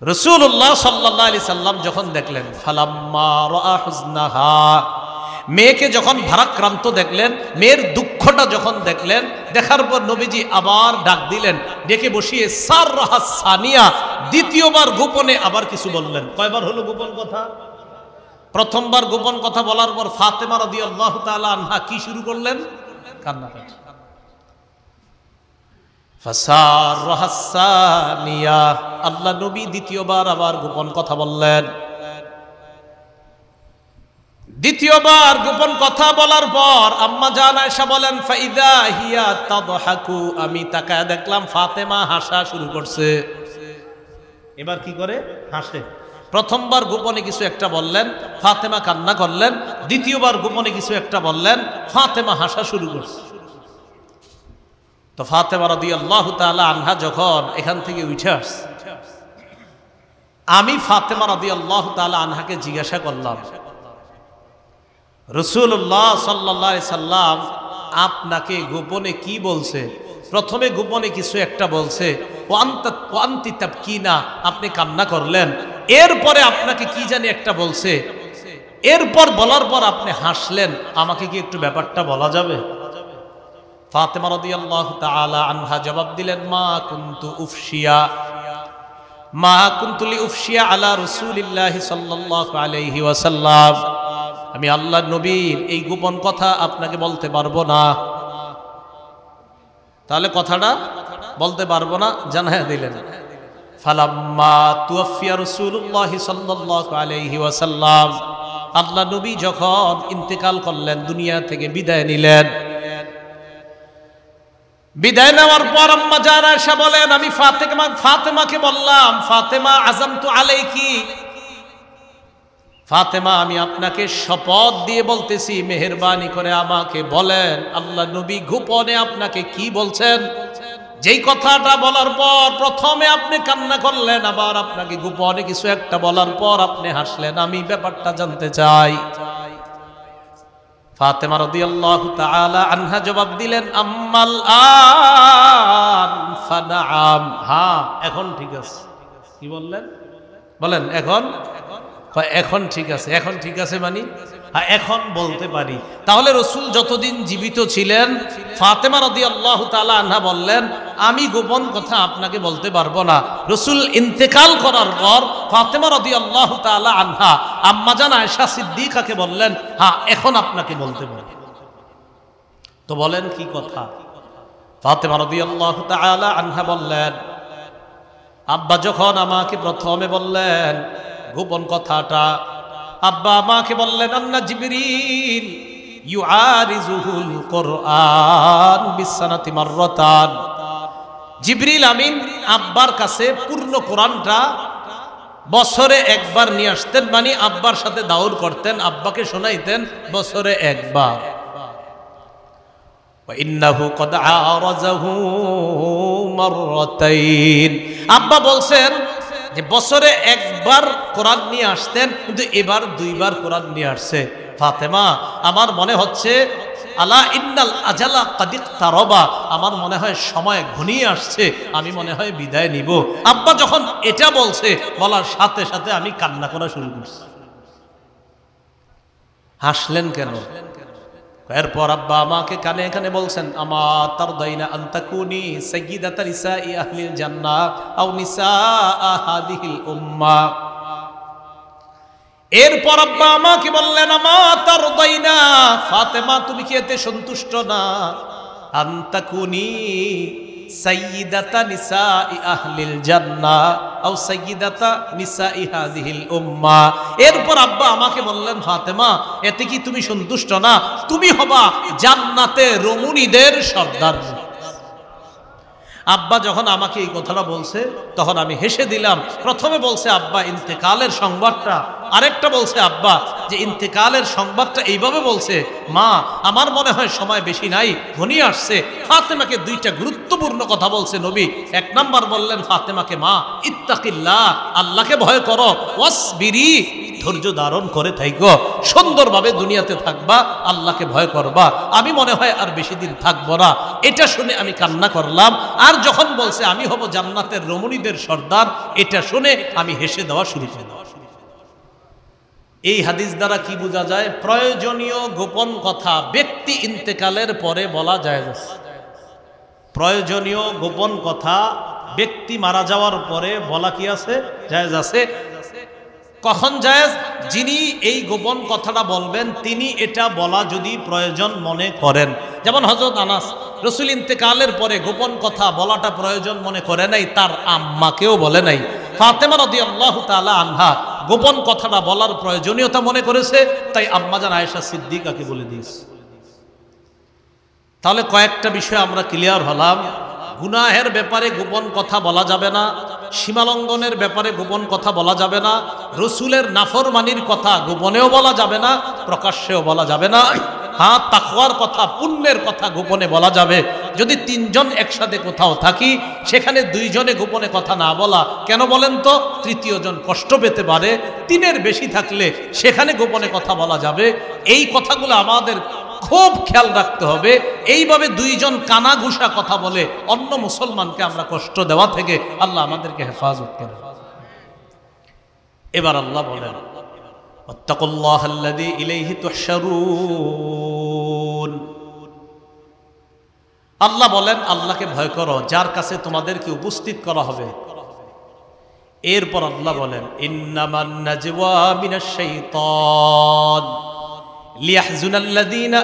রসুল্লাহ সাল্লাহ আলি সাল্লাম যখন দেখলেন, ফালাম্মা মেয়েকে যখন ভারাক্রান্ত দেখলেন, মেয়ের দুঃখটা যখন দেখলেন, দেখার পর নবীজি আবার ডাক দিলেন, ডেকে বসিয়ে সার রাহা সানিয়া, দ্বিতীয়বার গোপনে আবার কিছু বললেন। কয়বার হলো গোপন কথা? প্রথমবার গোপন কথা বলার পর ফাতেমা রাদিয়াল্লাহু তালা আনহা কি শুরু করলেন? কান্নাকাটি। আল্লাহ নবী দ্বিতীয়বার আবার গোপন কথা বললেন। দ্বিতীয়বার গোপন কথা বলার পর আম্মা জান আয়েশা বলেন, ফাইদা হিয়া তাদহাকু। আমি তাকায় দেখলাম ফাতেমা হাসা শুরু করছে। এবার কি করে? হাসে। প্রথমবার গোপনে কিছু একটা বললেন, ফাতেমা কান্না করলেন। দ্বিতীয়বার গোপনে কিছু একটা বললেন, ফাতেমা হাসা শুরু করছে। তো ফাতেমা রাদি আল্লাহ আনহা যখন এখান থেকে উঠে আসছে, আমি ফাতেমা রাদি আল্লাহ আনহাকে জিজ্ঞাসা করলাম রসুল্লাহ সাল্লাহ সাল্লাম আপনাকে গোপনে কি বলছে? প্রথমে গোপনে কিছু একটা বলছে না আপনি কান্না করলেন। এরপরে আপনাকে কি জানি একটা বলছে, এরপর বলার পর আপনি হাসলেন। আমাকে কি একটু ব্যাপারটা বলা যাবে? ফাতেমা রাদিয়াল্লাহু তাআলা আনহা জবাব দিলেন, মা কুনতু উফশিয়া। মা কুনতুলি উফশিয়া আলা রাসূলিল্লাহি সাল্লাল্লাহু আলাইহি ওয়াসাল্লাম। আমি আল্লাহ নবীর এই গোপন কথা আপনাকে বলতে পারব না। তাহলে কথাটা বলতে পারব না, জানাইয়া দিলেন। ফালাম্মা তুয়াফিয়া ওয়াসাল্লাম। আল্লাহ নবী যখন ইন্তেকাল করলেন, দুনিয়া থেকে বিদায় নিলেন। বিদায় নেওয়ার পর আম্মা জানা এসে বলেন, আমি ফাতেমা, ফাতেমাকে বললাম, ফাতেমা আজম তো আলাইকি। ফাতেমা, আমি আপনাকে শপথ দিয়ে বলতেছি, মেহরবানি করে আমাকে বলেন, আল্লাহ নবী গোপনে আপনাকে কি বলছেন? যেই কথাটা বলার পর প্রথমে আপনি কান্না করলেন, আবার আপনাকে গোপনে কিছু একটা বলার পর আপনি হাসলেন। আমি ব্যাপারটা জানতে চাই। ফাতেমা রাদিয়াল্লাহু তাআলা আনহা জবাব দিলেন, আম্মাল আন ফানাআম। হ্যাঁ এখন ঠিক আছে। কি বললেন? বলেন, এখন? এখন ঠিক আছে। এখন ঠিক আছে মানি? এখন বলতে পারি। তাহলে রসুল যতদিন জীবিত ছিলেন, ফাতেমা রদি আল্লাহ তালা বললেন, আমি গোপন কথা আপনাকে বলতে পারব না। রসুল ইন্তেকাল করার পর ফাতেমা রদি আল্লাহ তালা আনহা আম্মাজান আয়সা সিদ্দিকাকে বললেন হ্যাঁ এখন আপনাকে বলতে পারি তো বলেন কি কথা? ফাতেমা রদি আল্লাহ তালা আনহা বললেন, আব্বা যখন আমাকে প্রথমে বললেন গোপন কথাটা আব্বা আমাকে বললেন, আন্না জিবরিল ইউআরিজুহুল কোরআন বিসানাতি মাররাতান। জিবরিল আমিন আব্বার কাছে পূর্ণ কোরআনটা বছরে একবার নিয়ে আসতেন মানে আব্বার সাথে দাউর করতেন, আব্বাকে শোনাইতেন বছরে একবার। আব্বা বলছেন যে বছরে একবার কোরআন নিয়ে আসতেন, কিন্তু এবার দুইবার কোরআন নিয়ে আসছে। ফাতেমা, আমার মনে হচ্ছে, আলা ইন্নাল আজালা কাদিক তারবা আমার মনে হয় সময় ঘনিয়ে আসছে, আমি মনে হয় বিদায় নিব। আব্বা যখন এটা বলছে, বলার সাথে সাথে আমি কান্না করা শুরু করছি। হাসলেন কেন? এরপর আব্বা আমাকে কানে কানে বলছেন আমার তার দইনা আন্তাকুনি সাইয়্যিদাতা নিসাই আহলিল জান্নাহ আও নিসা আহাদিহিল উম্মাহ এরপর আব্বা আমাকে বললেন, আমা তার না ফাতেমা, তুমি কি এতে সন্তুষ্ট না? আন্তাকুনি সাইয়্যিদাতা নিসাই আহলিল জান্নাহ আও সাইয়্যিদাতা নিসাই হাযিহিল উম্মাহ এরপর আব্বা আমাকে বললেন, ফাতেমা, এতে কি তুমি সন্তুষ্ট না? তুমি হবা জান্নাতে রমণীদের সর্দার। আব্বা যখন আমাকে এই কথাটা বলছে, তখন আমি হেসে দিলাম। প্রথমে বলছে, আব্বা, ইন্তেকালের সংবাদটা আরেকটা বলছে আব্বা যে ইন্তেকালের সংবাদটা এইভাবে বলছে, মা, আমার মনে হয় সময় বেশি নাই ঘনিয়ে আসছে। ফাতেমাকে দুইটা গুরুত্বপূর্ণ কথা বলছে নবী। এক নাম্বার বললেন, ফাতেমাকে, মা, ইত্তাকিল্লাহ, আল্লাহকে ভয় করো, ওয়াসবিরি, ধৈর্য ধারণ করে থাইকো, সুন্দরভাবে দুনিয়াতে থাকবা, আল্লাহকে ভয় করবা। আমি মনে হয় আর বেশি দিন থাকব না। এটা শুনে আমি কান্না করলাম। আর যখন বলছে, আমি হব জান্নাতের রমণীদের সর্দার, এটা শুনে আমি হেসে দেওয়া শুরু করে দেওয়া এই হাদিস দ্বারা কি বোঝা যায়? প্রয়োজনীয় গোপন কথা, ব্যক্তি ইন্তেকালের পরে বলা যায় প্রয়োজনীয় গোপন কথা, ব্যক্তি মারা যাওয়ার পরে বলা কি আছে? জায়েজ আছে। কখন জায়েজ? যিনি এই গোপন কথাটা বলবেন, তিনি এটা বলা যদি প্রয়োজন মনে করেন। যেমন হজরত আনাস, রসুল ইন্তেকালের পরে গোপন কথা বলাটা প্রয়োজন মনে করে নাই, তার আম্মাকেও বলে নাই। ফাতেমা রদি আল্লাহ তালা আনহা গোপন কথাটা বলার প্রয়োজনীয়তা মনে করেছে, তাই আম্মাজান আয়েশা সিদ্দিকাকে বলে দিয়েছে। তাহলে কয়েকটা বিষয় আমরা ক্লিয়ার হলাম। গুনাহের ব্যাপারে গোপন কথা বলা যাবে না, সীমালঙ্ঘনের ব্যাপারে গোপন কথা বলা যাবে না, রসুলের নাফরমানির কথা গোপনেও বলা যাবে না, প্রকাশ্যেও বলা যাবে না। হ্যাঁ তাকওয়ার কথা, পুণ্যের কথা গোপনে বলা যাবে। যদি তিনজন একসাথে কোথাও থাকি, সেখানে দুইজনে গোপনে কথা না বলা, কেন বলেন তো? তৃতীয় জন কষ্ট পেতে পারে, তিনের বেশি থাকলে সেখানে গোপনে কথা বলা যাবে। এই কথাগুলো আমাদের খুব খেয়াল রাখতে হবে। এইভাবে দুইজন কানা ঘুষা কথা বলে অন্য মুসলমানকে আমরা কষ্ট দেওয়া থেকে আল্লাহ আমাদেরকে হেফাজত করে। এবার আল্লাহ বলেন واتقوا الله الذي إليه تحشرون আল্লাহ বলেন আল্লাহকে ভয় করো যার কাছে তোমাদেরকে উপস্থিত করা হবে এরপর আল্লাহ বলেন ইন্নামান নাজওয়া মিনাশ শাইতান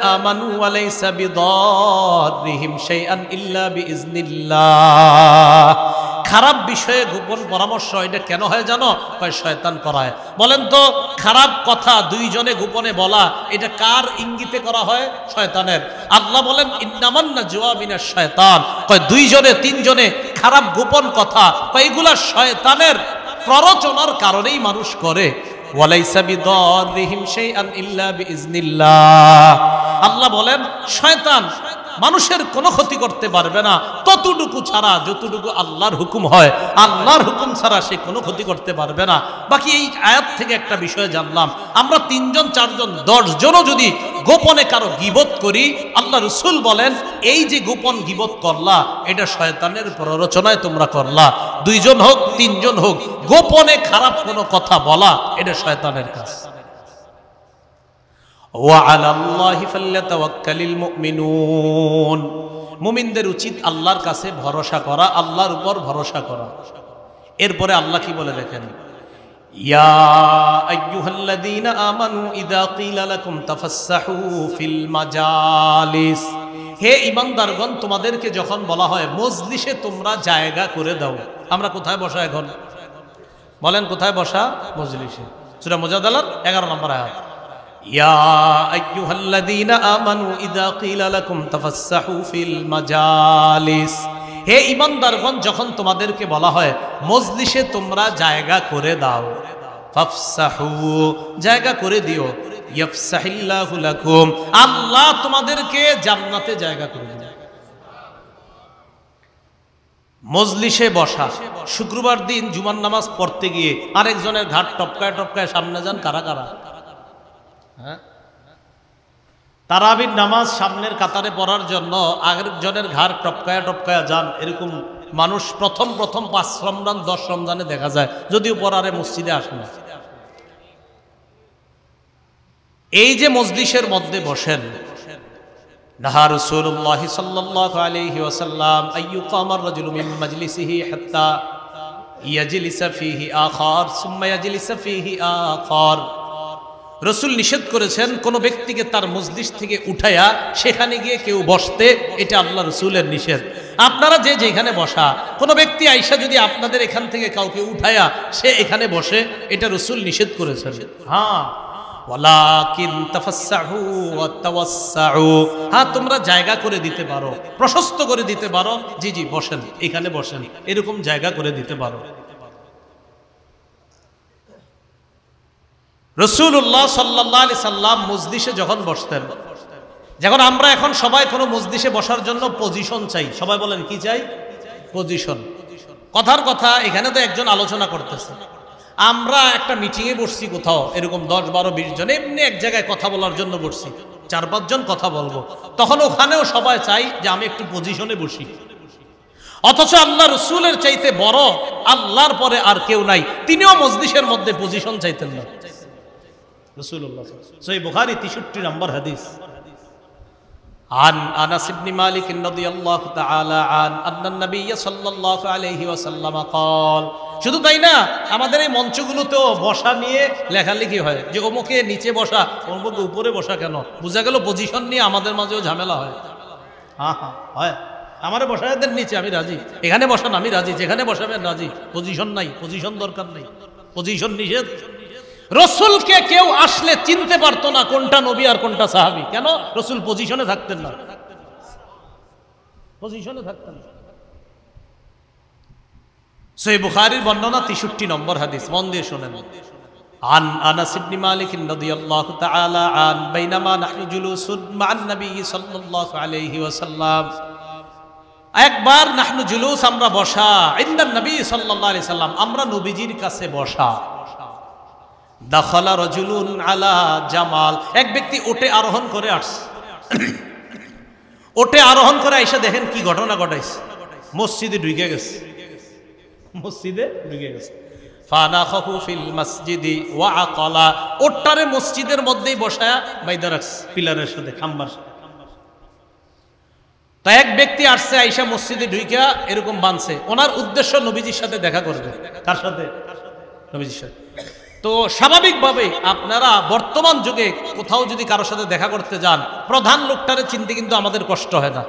আমানু ইল্লা খারাপ বিষয়ে গোপন পরামর্শ এটা কেন হয় জানো? শয়তান করায়। বলেন তো, খারাপ কথা দুইজনে গোপনে বলা, এটা কার ইঙ্গিতে করা হয়? শয়তানের। আল্লাহ বলেন ইন্নামান্না জুয়াবিনের শয়তান। কয়, দুইজনে, তিনজনে খারাপ গোপন কথা। কয়, এগুলা শয়তানের প্ররোচনার কারণেই মানুষ করে। আল্লাহ বলেন, শয়তান মানুষের কোনো ক্ষতি করতে পারবে না, ততটুকু ছাড়া যতটুকু আল্লাহর হুকুম হয়, আল্লাহর হুকুম ছাড়া সে কোনো ক্ষতি করতে পারবে না। বাকি এই আয়াত থেকে একটা বিষয় জানলাম, আমরা তিনজন, চারজন, দশজনও যদি গোপনে কারও গিবত করি, আল্লাহ রসুল বলেন, এই যে গোপন গিবত করলা, এটা শয়তানের প্ররোচনায় তোমরা করলা। দুইজন হোক, তিনজন হোক, গোপনে খারাপ কোনো কথা বলা, এটা শয়তানের কাজ। মুমিনদের উচিত আল্লাহর কাছে ভরসা করা, আল্লাহর উপর ভরসা করা। এরপরে আল্লাহ কি বলে দেখেন? ইয়া আইয়ুহাল্লাযীনা আমানু ইযা ক্বিলা লাকুম তাফাসসাহু ফিল মাজালিস হে ইমানদারগণ তোমাদেরকে যখন বলা হয় মজলিসে তোমরা জায়গা করে দাও আমরা কোথায় বসা এখন বলেন কোথায় বসা মজলিসে সূরা মুজাদালার 11 নম্বর আয়াত يا أيها الذين آمنوا إذا قيل لكم تفسحوا في المجالس হে ইমানদারগণ, যখন তোমাদেরকে বলা হয়, মজলিসে তোমরা জায়গা করে দাও। ফাফসাহু, জায়গা করে দিও। আল্লাহ তোমাদেরকে জান্নাতে জায়গা করে দিবে। মজলিসে বসা, শুক্রবার দিন জুমার নামাজ পড়তে গিয়ে আরেকজনের ঘাট টপকায় টপকায় সামনে যান কারা কারা? হ্যাঁ? তারাবির নামাজ সামনের কাতারে পড়ার জন্য আগের জনের ঘাড় টপকায়া টপকায়া যান, এরকম মানুষ প্রথম প্রথম পাঁচ রমজান, দশ রমজানে দেখা যায়, যদিও পরারে মসজিদে আসে এই যে মজলিসের মধ্যে বসেন, নাহা সাল্লাল্লাহু রসুল নিষেধ করেছেন, কোনো ব্যক্তিকে তার মজলিস থেকে উঠাইয়া সেখানে গিয়ে কেউ বসতে, এটা আল্লাহ রসুলের নিষেধ। আপনারা যে যেখানে বসা, কোনো ব্যক্তি আইসা যদি আপনাদের এখান থেকে কাউকে উঠাইয়া সে এখানে বসে, এটা রসুল নিষেধ করেছেন। হ্যাঁ। হ্যাঁ তোমরা জায়গা করে দিতে পারো, প্রশস্ত করে দিতে পারো। জি জি, বসেন, এখানে বসেন, এরকম জায়গা করে দিতে পারো। রসুল্লাহ সাল্লাহ আলি সাল্লাম মজলিসে যখন বসতেন, যখন আমরা এখন সবাই কোনো মজলিসে বসার জন্য পজিশন চাই, সবাই বলেন, কি চাই? পজিশন কথার কথা, এখানে তো একজন আলোচনা করতেছে। আমরা একটা মিটিংয়ে বসছি কোথাও, এরকম দশ বারো বিশ জন, এমনি এক জায়গায় কথা বলার জন্য বসছি, চার পাঁচজন কথা বলব। তখন ওখানেও সবাই চাই যে আমি একটু পজিশনে বসি। অথচ আল্লাহ রসুলের চাইতে বড়, আল্লাহর পরে আর কেউ নাই। তিনিও মজলিসের মধ্যে পজিশন চাইতেন না। রসুল্লাহ সই বুখারি তেষট্টি নম্বর হাদিস عن انس بن مالك رضي الله تعالى عن ان النبي صلى الله عليه وسلم قال শুধু তাই না আমাদের এই মঞ্চগুলোতেও বসা নিয়ে লেখালেখি হয় যে অমুকে নিচে বসা অমুকে উপরে বসা কেন বোঝা গেল পজিশন নিয়ে আমাদের মাঝেও ঝামেলা হয় হ্যাঁ হ্যাঁ হয় আমারে বসাদের নিচে আমি রাজি এখানে বসান আমি রাজি যেখানে বসাবেন রাজি পজিশন নাই পজিশন দরকার নেই পজিশন নিষেধ রসুলকে কেউ আসলে চিনতে পারতো না কোনটা নবী আর কোনটা সাহাবি কেন রসুল পজিশনে থাকতেন না পজিশনে থাকতেন না সই বুখারির বর্ণনা তেষট্টি নম্বর হাদিস মন দিয়ে শোনেন عن انس بن مالك رضي الله تعالى عن بينما نحن جلوس مع النبي صلى الله عليه وسلم একবার নাহনু জুলুস আমরা বসা ইন্দান নবী সাল্লাল্লাহু আলাইহি সাল্লাম আমরা নবীজির কাছে বসা দাখালা রজুলুন আলা জামাল। এক ব্যক্তি ওটে আরোহণ করে আসছে। ওটে আরোহণ করে আইসা দেখেন কি ঘটনা ঘটাইছে। মসজিদে ঢুকে গেছে। মসজিদে ঢুকে গেছে। ফিল মসজিদি ওয়া ওটারে মসজিদের মধ্যেই সাথে তা এক ব্যক্তি আসছে, আইসা মসজিদে এরকম বানছে। ওনার উদ্দেশ্য নবীজির সাথে দেখা করবে। কার সাথে? সাথে। তো স্বাভাবিকভাবে আপনারা বর্তমান যুগে কোথাও যদি কারোর সাথে দেখা করতে যান, প্রধান লোকটারে চিনতে কিন্তু আমাদের কষ্ট হয় না।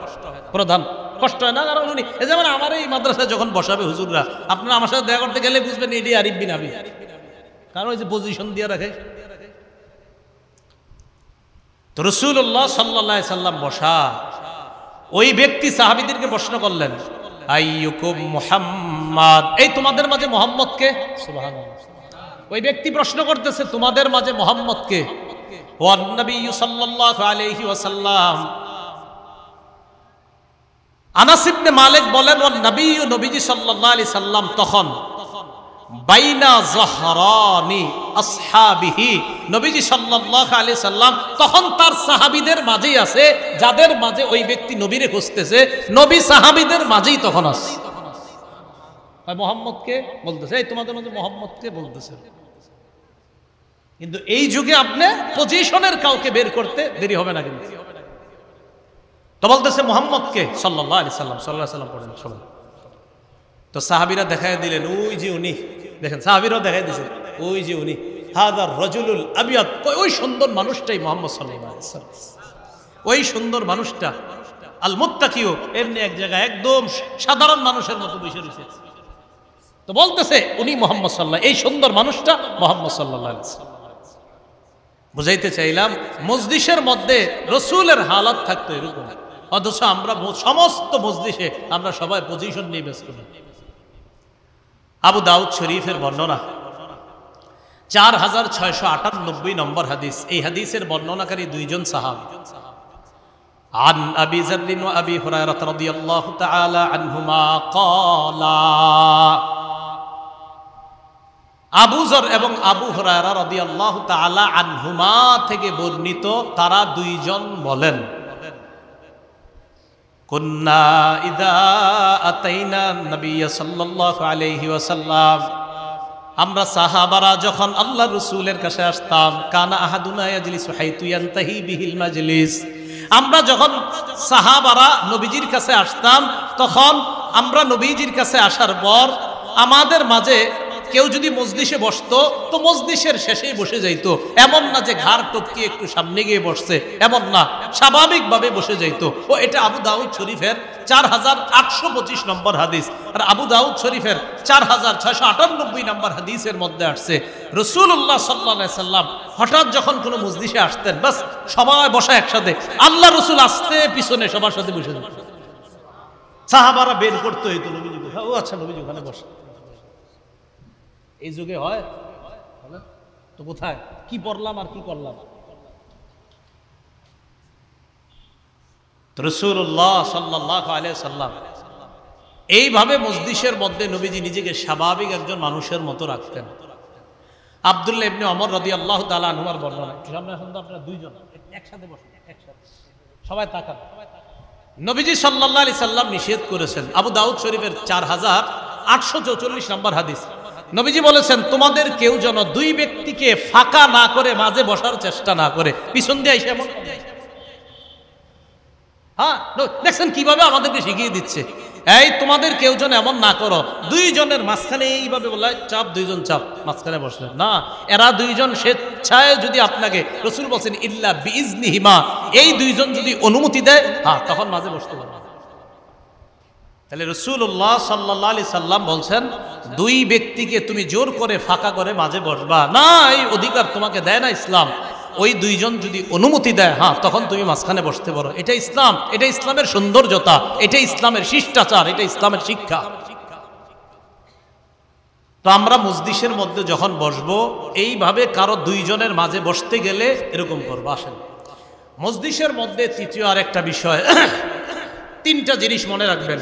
প্রধান, কষ্ট হয় না, কারণ উনি যেমন আমার এই মাদ্রাসায় যখন বসাবে হুজুররা, আপনারা আমার সাথে দেখা করতে গেলে বুঝবেন এটি আরিফ বিন আবি। কারণ ওই যে পজিশন দিয়ে রাখে। তো রসুল্লাহ সাল্লাহ সাল্লাম বসা। ওই ব্যক্তি সাহাবিদেরকে প্রশ্ন করলেন, আইয়ুকুম মুহাম্মদ। এই তোমাদের মাঝে মোহাম্মদকে সুবহানাল্লাহ। ওই ব্যক্তি প্রশ্ন করতেছে, তোমাদের মাঝে মোহাম্মদকে মালিক বলেন ওয়ান নবী নবীজি সাল্লাম তখন তখন তার সাহাবীদের মাঝেই আছে, যাদের মাঝে ওই ব্যক্তি নবীরে খুঁজতেছে, নবী সাহাবীদের মাঝেই তখন আছে। মোহাম্মদকে বলতেছে, এই তোমাদের মধ্যে মোহাম্মদকে বলতেছে। কিন্তু এই যুগে আপনি পজিশনের কাউকে বের করতে দেরি হবে না কিন্তু। তো বলতেছে মোহাম্মদকে সাল্লাহ আলি সাল্লাম সাল্লাহ সাল্লাম পড়েন সবাই তো সাহাবিরা দেখাই দিলেন, ওই যে উনি। দেখেন, সাহাবিরাও দেখাই দিয়েছেন ওই যে উনি। হাদার রজুলুল আবিয়াদ। ওই সুন্দর মানুষটাই মোহাম্মদ সাল্লাহ ওই সুন্দর মানুষটা আল মুত্তাকিও এমনি এক জায়গায় একদম সাধারণ মানুষের মতো বসে রয়েছে। তো বলতেছে উনি মোহাম্মদ সাল্লাহ এই সুন্দর মানুষটা মোহাম্মদ সাল্লাহ বুঝাইতে চাইলাম মসজিষের মধ্যে রসুলের হালাত থাকতো এরকম অথচ আমরা সমস্ত মসজিষে আমরা সবাই পজিশন নিয়ে ব্যস্ত আবু দাউদ শরীফের বর্ণনা চার হাজার ছয়শো আটানব্বই নম্বর হাদিস এই হাদিসের বর্ণনাকারী দুইজন সাহাব عن أبي ذر وأبي هريرة رضي الله تعالى عنهما قالا আবু জর এবং আবু হরায়রা রাদিয়াল্লাহু তাআলা আনহুমা থেকে বর্ণিত তারা দুইজন বলেন। কুন্না ইদা আতাইনা নবী সাল্লাল্লাহু আলাইহি ওয়াসাল্লাম। আমরা সাহাবারা যখন আল্লাহ রসুলের কাছে আসতাম, কানা আহাদুনা ইয়াজলিসু হাইতু ইয়ানতাহি বিহিল মাজলিস। আমরা যখন সাহাবারা নবীজির কাছে আসতাম, তখন আমরা নবীজির কাছে আসার পর আমাদের মাঝে কেউ যদি মজলিসে বসতো, তো মজলিসের শেষেই বসে যাইতো। এমন না যে ঘাড় টপকি একটু সামনে গিয়ে বসছে, এমন না। স্বাভাবিকভাবে বসে যাইতো। ও, এটা আবু দাউদ শরীফের চার হাজার আটশো পঁচিশ নম্বর হাদিস। আর আবু দাউদ শরীফের চার হাজার ছয়শো আটানব্বই নম্বর হাদিসের মধ্যে আসছে রসুল্লাহ সাল্লা সাল্লাম হঠাৎ যখন কোনো মজলিসে আসতেন, বাস সবাই বসা একসাথে। আল্লাহ রসুল আসতে পিছনে সবার সাথে বসে যেত সাহাবারা বের করতে হইতো নবীজি ও আচ্ছা নবীজি ওখানে বসে এই যুগে হয়? তো কোথায়? কি পড়লাম আর কি করলাম? রসুল্লাহ সাল্লাহ সাল্লাম এইভাবে মসজিষের মধ্যে নবীজি নিজেকে স্বাভাবিক একজন মানুষের মতো রাখতেন। আবদুল্লাহ ইবনে অমর রদি আল্লাহ তালা আনহুমার বর্ণনা। সামনে আসুন তো আপনারা দুইজন? একসাথে বসুন, একসাথে। সবাই তাকান। নবীজি সাল্লাহ আলি সাল্লাম নিষেধ করেছেন। আবু দাউদ শরীফের চার হাজার আটশো চৌচল্লিশ নম্বর হাদিস। নবীজি বলেছেন, তোমাদের কেউ যেন দুই ব্যক্তিকে ফাঁকা না করে মাঝে বসার চেষ্টা না করে। পিছন দিয়ে এসে হ্যাঁ দেখছেন কীভাবে আমাদেরকে শিখিয়ে দিচ্ছে? এই, তোমাদের কেউ যেন এমন না করো। দুইজনের মাঝখানে এইভাবে বলে চাপ, দুইজন চাপ। মাঝখানে বসলেন। না, এরা দুইজন স্বেচ্ছায় যদি আপনাকে রসুল বলছেন, ইল্লা বিজনিহিমা এই দুইজন যদি অনুমতি দেয় হ্যাঁ তখন মাঝে বসতে পারবে তাহলে রসুল্লাহ সাল্লাহ আলি সাল্লাম বলছেন, দুই ব্যক্তিকে তুমি জোর করে ফাঁকা করে মাঝে বসবা। না এই অধিকার তোমাকে দেয় না ইসলাম। ওই দুইজন যদি অনুমতি দেয় হ্যাঁ তখন তুমি মাঝখানে বসতে পারো। এটা ইসলাম, এটা ইসলামের সৌন্দর্যতা, এটা ইসলামের শিষ্টাচার, এটা ইসলামের শিক্ষা। তো আমরা মসজিষের মধ্যে যখন বসবো, এইভাবে কারও দুইজনের মাঝে বসতে গেলে এরকম করব, আসেন। মসজিষের মধ্যে তৃতীয় আর একটা বিষয়, তিনটা জিনিস মনে রাখবেন।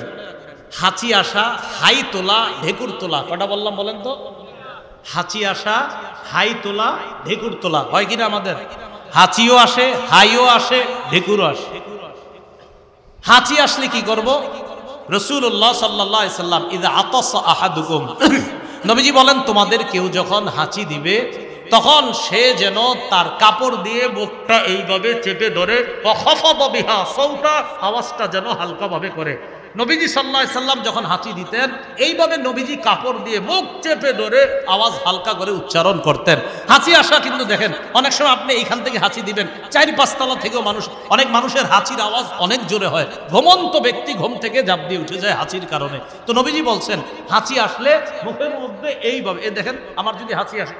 হাঁচি আসা, হাই তোলা, ঢেকুর তোলা। কটা বললাম বলেন তো? হাঁচি আসা, হাই তোলা, ঢেকুর তোলা। হয় কিনা আমাদের? হাঁচিও আসে, হাইও আসে, ঢেকুরও আসে। হাঁচি আসলে কি করব? রসুল্লাহ সাল্লাহ সাল্লাম, ইদা আতস আহাদুকুম। নবীজি বলেন, তোমাদের কেউ যখন হাঁচি দিবে, তখন সে যেন তার কাপড় দিয়ে মুখটা এইভাবে চেপে ধরে আওয়াজটা যেন হালকাভাবে করে। নবীজি সাল্লাহ সাল্লাম যখন হাঁচি দিতেন, এইভাবে নবীজি কাপড় দিয়ে মুখ চেপে ধরে আওয়াজ হালকা করে উচ্চারণ করতেন। হাঁচি আসা কিন্তু দেখেন, অনেক সময় আপনি এইখান থেকে হাঁচি দিবেন, চারি পাঁচতলা থেকেও মানুষ, অনেক মানুষের হাঁচির আওয়াজ অনেক জোরে হয়। ঘুমন্ত ব্যক্তি ঘুম থেকে জাপ দিয়ে উঠে যায় হাঁচির কারণে। তো নবীজি বলছেন, হাঁচি আসলে মুখের মধ্যে এইভাবে, এ দেখেন, আমার যদি হাঁচি আসে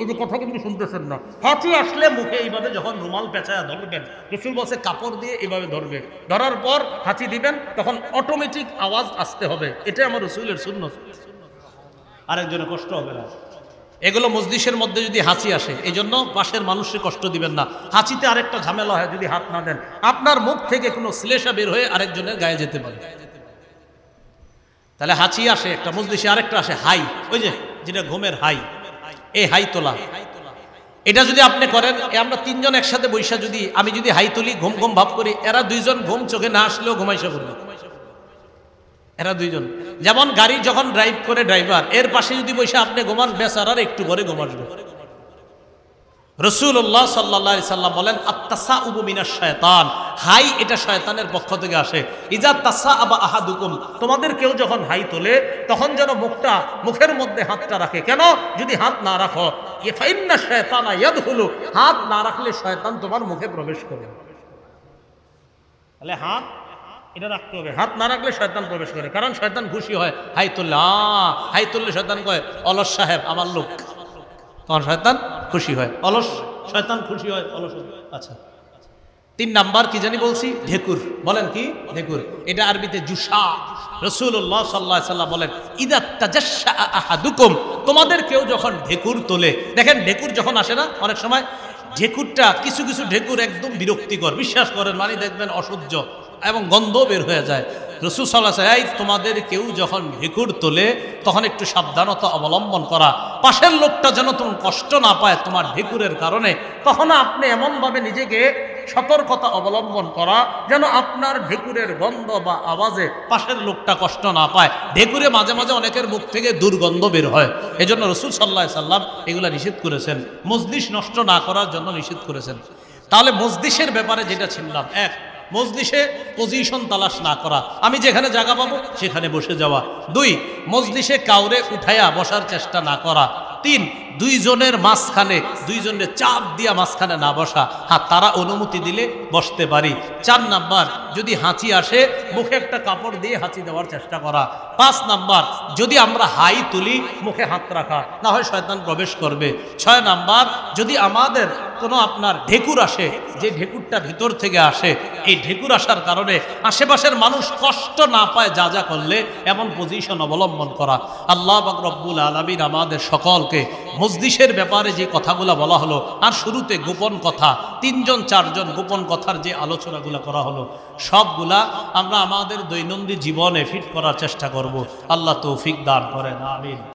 এই কথা কিন্তু শুনতেছেন না। হাঁচি আসলে মুখে এইভাবে যখন রুমাল পেঁচায় ধরবেন রসুল বলছে কাপড় দিয়ে এইভাবে ধরবে। ধরার পর হাঁচি দিবেন তখন অটোমেটিক আওয়াজ আসতে হবে। এটা আমার রসুলের শূন্য আরেকজনে কষ্ট হবে না। এগুলো মসজিষের মধ্যে যদি হাঁচি আসে এই জন্য পাশের মানুষকে কষ্ট দিবেন না। হাঁচিতে আরেকটা ঝামেলা হয় যদি হাত না দেন। আপনার মুখ থেকে কোনো শ্লেষা বের হয়ে আরেকজনের গায়ে যেতে পারে। তাহলে হাঁচি আসে একটা মজলিসে আরেকটা আসে হাই। ওই যে যেটা ঘুমের হাই। এই হাই তোলা। এটা যদি আপনি করেন, এ আমরা তিনজন একসাথে বৈশা যদি, আমি যদি হাই তুলি, ঘুম ঘুম ভাব করি, এরা দুইজন ঘুম চোখে না আসলেও ঘুমাইসা করবে। এরা দুইজন। যেমন গাড়ি যখন ড্রাইভ করে ড্রাইভার এর পাশে যদি বসে আপনি ঘুমান, বেচারার একটু করে ঘুমাসবে রসুল্লাহ সাল্লা সাল্লাম বলেন আত্মাসা উবমিনা শয়তান। হাই, এটা শয়তানের পক্ষ থেকে আসে। ইজা তাসা আবা আহাদুকুম। তোমাদের কেউ যখন হাই তোলে, তখন যেন মুখটা, মুখের মধ্যে হাতটা রাখে। কেন? যদি হাত না রাখো। ইফাইন্না শয়তানা ইয়াদ হলো হাত না রাখলে শয়তান তোমার মুখে প্রবেশ করে। তাহলে হাত, এটা রাখতে হবে। হাত না রাখলে শয়তান প্রবেশ করে। কারণ শয়তান খুশি হয়। হাই তুললে হাই তুললে শয়তান কয়, অলস সাহেব, আমার লোক। তখন শয়তান খুশি হয়। অলস? শয়তান খুশি হয় অলস আচ্ছা। তিন নাম্বার কি জানি বলছি? ঢেকুর। বলেন কি? ঢেকুর। এটা আরবিতে জুসা। রসুল্লাহ সাল্লাহ সাল্লাম বলেন ইদা তাজাসা আহাদুকুম। তোমাদের কেউ যখন ঢেকুর তোলে দেখেন ঢেকুর যখন আসে না অনেক সময় ঢেকুরটা কিছু কিছু ঢেকুর একদম বিরক্তিকর। বিশ্বাস করেন মানে দেখবেন অসহ্য এবং গন্ধ বের হয়ে যায়। রসুল সাল্লাহ এই তোমাদের কেউ যখন ঢেকুর তোলে, তখন একটু সাবধানতা অবলম্বন করা। পাশের লোকটা যেন তোমার কষ্ট না পায় তোমার ঢেকুরের কারণে, তখন আপনি এমনভাবে নিজেকে সতর্কতা অবলম্বন করা, যেন আপনার ঢেকুরের গন্ধ বা আওয়াজে পাশের লোকটা কষ্ট না পায়। ঢেকুরে মাঝে মাঝে অনেকের মুখ থেকে দুর্গন্ধ বের হয়। এই জন্য রসুল সাল্লাহ সাল্লাম এগুলা নিষেধ করেছেন। মজলিস নষ্ট না করার জন্য নিষেধ করেছেন। তাহলে মজলিসের ব্যাপারে যেটা ছিলাম এক মজলিসে পজিশন তালাশ না করা। আমি যেখানে জায়গা পাবো সেখানে বসে যাওয়া। দুই, মজলিসে কাউরে উঠাইয়া বসার চেষ্টা না করা। তিন, দুইজনের মাঝখানে, দুইজনের চাপ দিয়া মাঝখানে না বসা। হ্যাঁ তারা অনুমতি দিলে বসতে পারি। চার নাম্বার, যদি হাঁচি আসে, মুখে একটা কাপড় দিয়ে হাঁচি দেওয়ার চেষ্টা করা। পাঁচ নাম্বার, যদি আমরা হাই তুলি, মুখে হাত রাখা, না হয় শয়তান প্রবেশ করবে। ছয় নাম্বার, যদি আমাদের কোনো আপনার ঢেকুর আসে, যে ঢেকুরটা ভিতর থেকে আসে, এই ঢেকুর আসার কারণে আশেপাশের মানুষ কষ্ট না পায় যা যা করলে, এমন পজিশন অবলম্বন করা। আল্লাহ বাক রব্বুল আলমিন আমাদের সকলকে মজলিসের ব্যাপারে যে কথাগুলো বলা হলো, আর শুরুতে গোপন কথা, তিনজন, চারজন গোপন কথার যে আলোচনাগুলো করা হলো, সবগুলা আমরা আমাদের দৈনন্দিন জীবনে ফিট করার চেষ্টা করব। আল্লাহ তৌফিক দান করেন, আমিন।